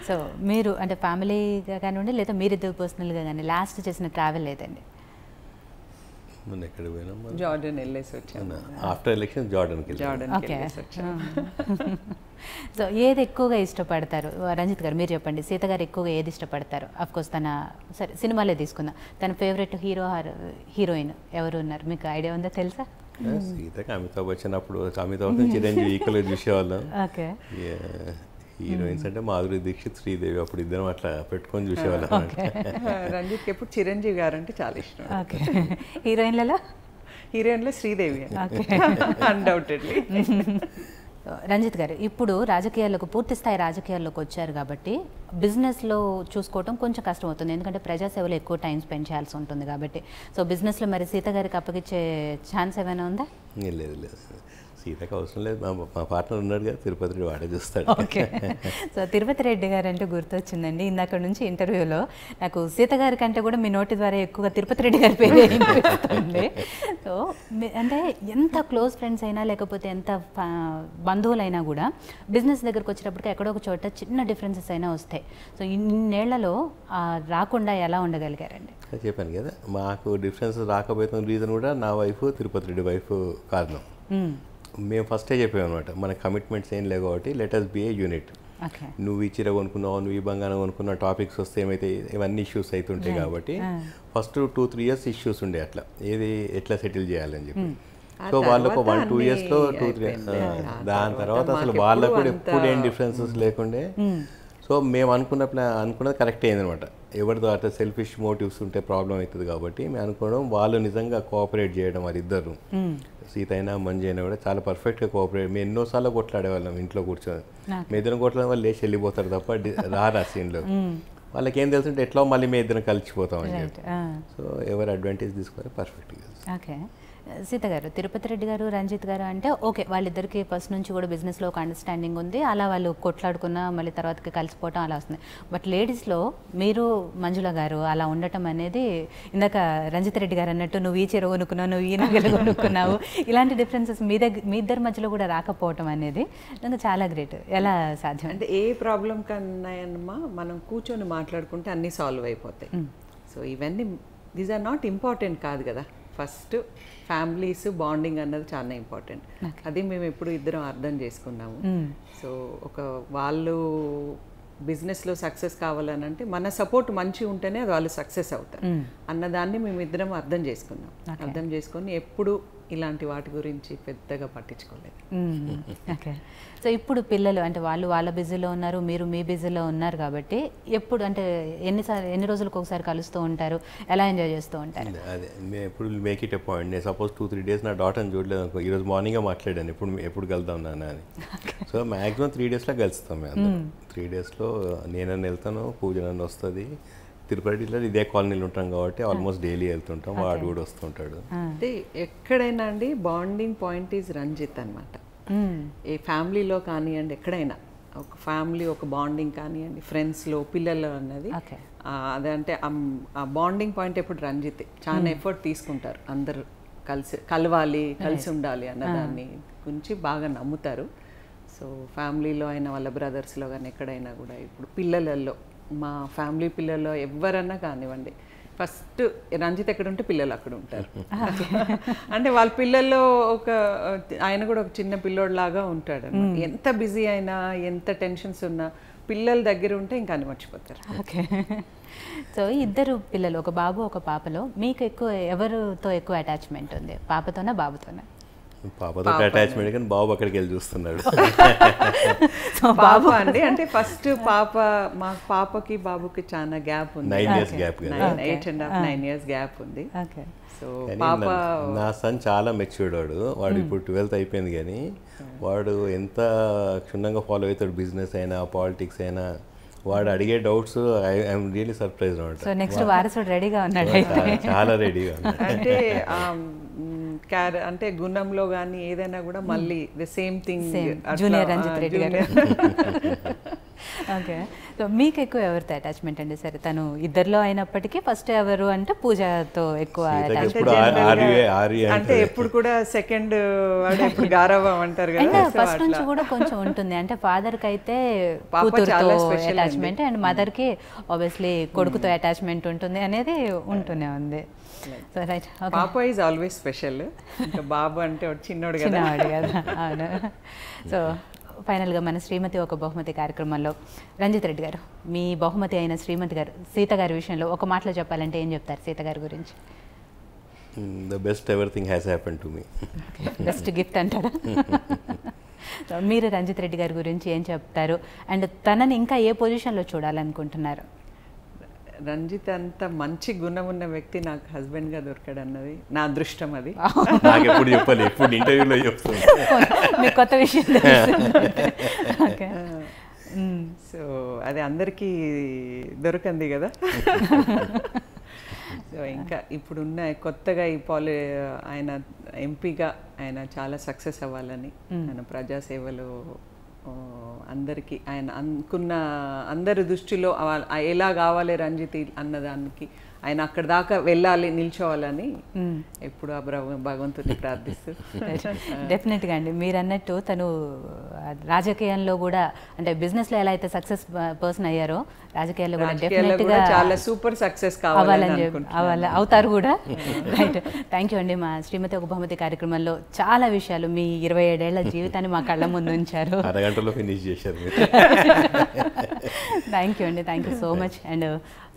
సో మీరు అంటే ఫ్యామిలీగా కానివ్వండి లేదా మీరిద్దరు పర్సనల్గా కానీ లాస్ట్ చేసిన ట్రావెల్ లేదండి మొన్న ఎక్కడ పోయినాం? జార్డన్ వెళ్ళేసి వచ్చాను ఆఫ్టర్ ఎలక్షన్ జార్డన్కి జార్డన్ సో ఏది ఎక్కువగా ఇష్టపడతారు? రంజిత్ గారు మీరు చెప్పండి. సీత గారు ఎక్కువగా ఏది ఇష్టపడతారు? కోర్స్ తన సరే సినిమాలే తీసుకుందాం. తన ఫేవరెట్ హీరో హీరోయిన్ ఎవరు ఉన్నారు? మీకు ఐడియా ఉందా తెలుసా? సీతకి అమితాబ్ బచ్చన్ అప్పుడు అమితాబ్ చిరంజీవి ఈక్వల్గా చూసేవాళ్ళం. [LAUGHS] ఓకే. హీరోయిన్స్ అంటే మాధురి దీక్షిత్ శ్రీదేవి అప్పుడు ఇద్దరం అట్లా పెట్టుకొని చూసేవాళ్ళం [LAUGHS] రంజిత్కి ఎప్పుడు చిరంజీవి గారు అంటే చాలా ఇష్టం ఓకే. హీరోయిన్లలో? హీరోయిన్లో శ్రీదేవి ఓకే. [LAUGHS] అన్డౌటెడ్లీ [LAUGHS] రంజిత్ గారు ఇప్పుడు రాజకీయాల్లోకి పూర్తి స్థాయి రాజకీయాల్లోకి వచ్చారు కాబట్టి బిజినెస్లో చూసుకోవడం కొంచెం కష్టం అవుతుంది ఎందుకంటే ప్రజాసేవలో ఎక్కువ టైం స్పెండ్ చేయాల్సి ఉంటుంది కాబట్టి. సో బిజినెస్లో మరి సీత గారికి అప్పగించే ఛాన్స్ ఏమైనా ఉందా? లేదు లేదు. సీతకు అవసరం లేదు. మా మా పార్ట్నర్ ఉన్నాడు కదా తిరుపతి వాడే చూస్తాడు. ఓకే. సో తిరుపతి రెడ్డి గారు అంటే గుర్తొచ్చిందండి. ఇందాక నుంచి ఇంటర్వ్యూలో నాకు సీత గారి కంటే కూడా మీ నోటి ద్వారా ఎక్కువగా తిరుపతి రెడ్డి గారి పేరు వినిపిస్తుంది. సో అంటే ఎంత క్లోజ్ ఫ్రెండ్స్ అయినా లేకపోతే ఎంత బంధువులైనా కూడా బిజినెస్ దగ్గరకు వచ్చేటప్పటికి ఎక్కడో ఒక చోట చిన్న డిఫరెన్సెస్ అయినా వస్తాయి. సో ఇన్నేళ్ళలో రాకుండా ఎలా ఉండగలిగారండి? చెప్పాను కదా మాకు డిఫరెన్స్ రాకపోయిన రీజన్ కూడా నా వైఫ్ తిరుపతి రెడ్డి వైఫ్ కారణం. మ్మ్. ఫస్టే చెప్పాము అనమాట మన కమిట్మెంట్స్ ఏం లేవు కాబట్టి let us be a unit నువ్వు ఈ చీర కొనుక్కున్నావు నువ్వు ఈ బంగారం కొనుక్కున్న టాపిక్స్ వస్తే ఏమైతే ఇవన్నీ ఇష్యూస్ అవుతుంటాయి కాబట్టి first two three years issues ఉండే అట్లా. ఏది ఎట్లా సెటిల్ చేయాలని చెప్పి. సో వాళ్ళకు వన్ టూ ఇయర్స్లో టూ త్రీ దాని తర్వాత అసలు వాళ్ళకు కూడా ఎప్పుడు ఏం డిఫరెన్సెస్ లేకుండే. సో మేము అనుకున్న ప్లా అనుకున్నది కరెక్ట్ అయిందనమాట. ఎవరిదో అట్లా సెల్ఫిష్ మోటివ్స్ ఉంటే ప్రాబ్లం అవుతుంది కాబట్టి మేము అనుకోవడం వాళ్ళు నిజంగా కోఆపరేట్ చేయడం వారి ఇద్దరు. సీత అయినా మంజు అయినా కూడా చాలా పర్ఫెక్ట్గా కోఆపరేట్ మేము ఎన్నోసార్లు కొట్లాడేవాళ్ళం ఇంట్లో కూర్చొని. మీ ఇద్దరం కొట్లాడే వాళ్ళు లేచి వెళ్ళిపోతారు తప్ప రారు ఆ సీన్లో వాళ్ళకి ఏం తెలుసుంటే ఎట్లా మళ్ళీ మీ ఇద్దరం కలిసిపోతామని రైట్ చెప్పి. సో ఎవరు అడ్వాంటేజ్ తీసుకొని పర్ఫెక్ట్గా ఓకే. సీత గారు తిరుపతి రెడ్డి గారు రంజిత్ గారు అంటే ఓకే వాళ్ళిద్దరికి ఫస్ట్ నుంచి కూడా బిజినెస్లో ఒక అండర్స్టాండింగ్ ఉంది. అలా వాళ్ళు కొట్లాడుకున్న మళ్ళీ తర్వాతకి కలిసిపోవటం అలా వస్తుంది. బట్ లేడీస్లో మీరు మంజుల గారు అలా ఉండటం అనేది ఇందాక రంజిత్ రెడ్డి గారు అన్నట్టు నువ్వు ఈ చీర కొనుక్కున్నావు నువ్వు ఈ నగలు కొనుక్కున్నావు ఇలాంటి డిఫరెన్సెస్ మీ దగ్గర మీ ఇద్దరి మధ్యలో కూడా రాకపోవటం అనేది నిజంగా చాలా గ్రేట్ ఎలా సాధ్యం? అంటే ఏ ప్రాబ్లం కన్నాయన్నమా మనం కూర్చొని మాట్లాడుకుంటే అన్నీ సాల్వ్ అయిపోతాయి. సో ఇవన్నీ దీస్ ఆర్ నాట్ ఇంపార్టెంట్ కాదు కదా. ఫస్ట్ ఫ్యామిలీస్ బాండింగ్ అన్నది చాలా ఇంపార్టెంట్. అది మేము ఎప్పుడు ఇద్దరం అర్థం చేసుకున్నాము. సో ఒక వాళ్ళు బిజినెస్లో సక్సెస్ కావాలని అంటే మన సపోర్ట్ మంచి ఉంటేనే వాళ్ళు సక్సెస్ అవుతారు. అన్నదాన్ని మేము ఇద్దరం అర్థం చేసుకున్నాం. అర్థం చేసుకొని ఎప్పుడు ఇలాంటి వాటి గురించి పెద్దగా పట్టించుకోలేదు. ఓకే. సో ఇప్పుడు పిల్లలు అంటే వాళ్ళు వాళ్ళ బిజీలో ఉన్నారు మీరు మీ బిజీలో ఉన్నారు కాబట్టి ఎప్పుడు అంటే ఎన్నిసార్లు ఎన్ని రోజులకు ఒకసారి కలుస్తూ ఉంటారు ఎలా ఎంజాయ్ చేస్తూ ఉంటారు? అదే ఎప్పుడు మేక్ ఇట్ ఎ పాయింట్ నేను సపోజ్ టూ త్రీ డేస్ నా డాటర్ని చూడలేదు అనుకో ఈరోజు మార్నింగే మాట్లాడాను ఎప్పుడు ఎప్పుడు కలుద్దాం నాన్న అని. సో మ్యాక్సిమం త్రీ డేస్లో కలుస్తాం మేము త్రీ డేస్లో నేనన్నా వెళ్తాను పూజ నన్ను వస్తుంది తిరుపతిలో ఇదే కాలనీలో ఉంటాం కాబట్టి ఆల్మోస్ట్ డైలీ వెళ్తుంటాం. వాడు కూడా వస్తుంటాడు. అంటే ఎక్కడైనా అండి బాండింగ్ పాయింట్ ఈజ్ రంజిత్ అనమాట. ఏ ఫ్యామిలీలో కానివ్వండి ఎక్కడైనా ఒక ఫ్యామిలీ ఒక బాండింగ్ కానివ్వండి ఫ్రెండ్స్లో పిల్లలు అన్నది. అదంటే ఆ బాండింగ్ పాయింట్ ఎప్పుడు రంజితే చాలా ఎఫర్ట్ తీసుకుంటారు అందరూ కలిసి కలవాలి కలిసి ఉండాలి అన్న దాన్ని గురించి బాగా నమ్ముతారు. సో ఫ్యామిలీలో అయినా వాళ్ళ బ్రదర్స్లో కానీ ఎక్కడైనా కూడా ఇప్పుడు పిల్లలలో మా ఫ్యామిలీ పిల్లల్లో ఎవరన్నా కానివ్వండి ఫస్ట్ రంజిత్ ఎక్కడ ఉంటే పిల్లలు అక్కడ ఉంటారు అంటే వాళ్ళ పిల్లల్లో ఒక ఆయన కూడా ఒక చిన్న పిల్లోడు లాగా ఉంటాడు. ఎంత బిజీ అయినా ఎంత టెన్షన్స్ ఉన్నా పిల్లల దగ్గర ఉంటే ఇంకా అని మర్చిపోతారు. ఓకే. సో ఇద్దరు పిల్లలు ఒక బాబు ఒక పాపలో మీకు ఎక్కువ ఎవరితో ఎక్కువ అటాచ్మెంట్ ఉంది? పాపతోనా బాబుతోనా? పాపతో అటాచ్మెంట్ కానీ బాబు అక్కడికి వెళ్ళి చూస్తున్నాడు. సో పాప అండి అంటే [LAUGHS] ఫస్ట్ పాప మా పాపకి బాబుకి చాలా గ్యాప్ ఉంది. Nine years gap eight and half nine years gap ఉంది. ఓకే సో పాప నా- సన్ చాలా మెచ్యూర్డ్ వాడు. వాడు ఇప్పుడు ట్వెల్త్ అయిపోయింది కానీ వాడు ఎంత క్షుణ్ణంగా ఫాలో అవుతాడు బిజినెస్ అయినా పాలిటిక్స్ అయినా. వాడు అడిగే డౌట్స్ ఐఎమ్ రియలీ సర్ప్రైజ్ అనమాట. సో నెక్స్ట్ వారసుడు రెడీగా ఉన్నాడు చాలా రెడీగా ఉన్నాడు. అంటే [LAUGHS] క్యార అంటే గుణంలో కానీ ఏదైనా కూడా మళ్ళీ the same thing. Junior Ranjith Reddy garu. [LAUGHS] Okay. So మీకు ఎక్కువ ఎవరితో అటాచ్మెంట్ అండి? సరే తను ఇద్దరిలో అయినప్పటికీ ఫస్ట్ ఎవరు అంటే పూజతో ఎక్కువ అంటే ఎప్పుడు కూడా సెకండ్ ఎప్పుడు గారవం అంటారు కదా సో ఫస్ట్ నుంచి కూడా కొంచెం ఉంటుంది. అంటే ఫాదర్కి అయితే పాప కూతురుతో అటాచ్మెంట్ అండ్. మదర్కి ఆబ్వియస్లీ కొడుకుతో అటాచ్మెంట్ ఉంటుంది అనేది ఉంటూనే ఉంది. సో రైట్ ఓకే పాప ఈజ్ ఆల్వేస్ స్పెషల్ ఇంకా బాబు అంటే చిన్నోడు కదా. చిన్నవాడు కదా. అవును. [LAUGHS] సో ఫైనల్గా మన శ్రీమతి ఒక బహుమతి కార్యక్రమంలో రంజిత్ రెడ్డి గారు మీ బహుమతి అయిన శ్రీమతి గారు సీత గారి విషయంలో ఒక మాటలో చెప్పాలంటే ఏం చెప్తారు సీత గారి గురించి? The best everything has happen to me best gift అంటారా? [LAUGHS] మీరు రంజిత్ రెడ్డి గారి గురించి ఏం చెప్తారు? అండ్ తనని ఇంకా ఏ పొజిషన్లో చూడాలనుకుంటున్నారు? రంజిత్ అంత మంచి గుణం ఉన్న వ్యక్తి నాకు హస్బెండ్గా దొరకడు అన్నది నా అదృష్టం అది. నాకు ఎప్పుడు చెప్పాలి ఎప్పుడు ఇంటర్వ్యూలో చెప్తాను కొత్త విషయం ఓకే. సో అది అందరికీ దొరకంది కదా. సో ఇంకా ఇప్పుడున్న కొత్తగా ఈ పాలి ఆయన ఎంపీగా ఆయన చాలా సక్సెస్ అవ్వాలని ఆయన ప్రజాసేవలో అందరికీ ఆయన అనుకున్న అందరి దృష్టిలో ఎలా కావాలి రంజిత్ అన్నదానికి ఆయన అక్కడ దాకా వెళ్ళాలి నిల్చోవాలని ఎప్పుడు ఆ భగవ- భగవంతుని ప్రార్థిస్తూ. [LAUGHS] డెఫినెట్గా అండి. మీరు అన్నట్టు తను రాజకీయంలో కూడా అంటే బిజినెస్లో ఎలా అయితే సక్సెస్ పర్సన్ అయ్యారో రాజకీయాల్లో కూడా డెఫినెట్గా చాలా సూపర్ సక్సెస్ కావాలని అవ్వాలి అవుతారు కూడా. రైట్ థ్యాంక్ యూ అండి మా శ్రీమతి ఒక బహుమతి కార్యక్రమంలో. చాలా విషయాలు మీ ఇరవై ఏడేళ్ళ జీవితాన్ని మా కళ్ళ ముందు ఉంచారు. అరగంటలో ఫినిష్ చేశారు. మీరు థ్యాంక్ యూ అండి. Thank you so much and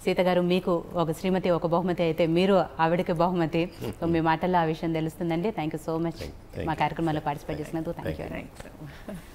Sita garu మీకు ఒక శ్రీమతి ఒక బహుమతి అయితే మీరు ఆవిడకి బహుమతి. సో మీ మాటల్లో ఆ విషయం తెలుస్తుందండి. థ్యాంక్ యూ సో మచ్ మా you. కార్యక్రమంలో పార్టిసిపేట్ చేసినందుకు థ్యాంక్ యూ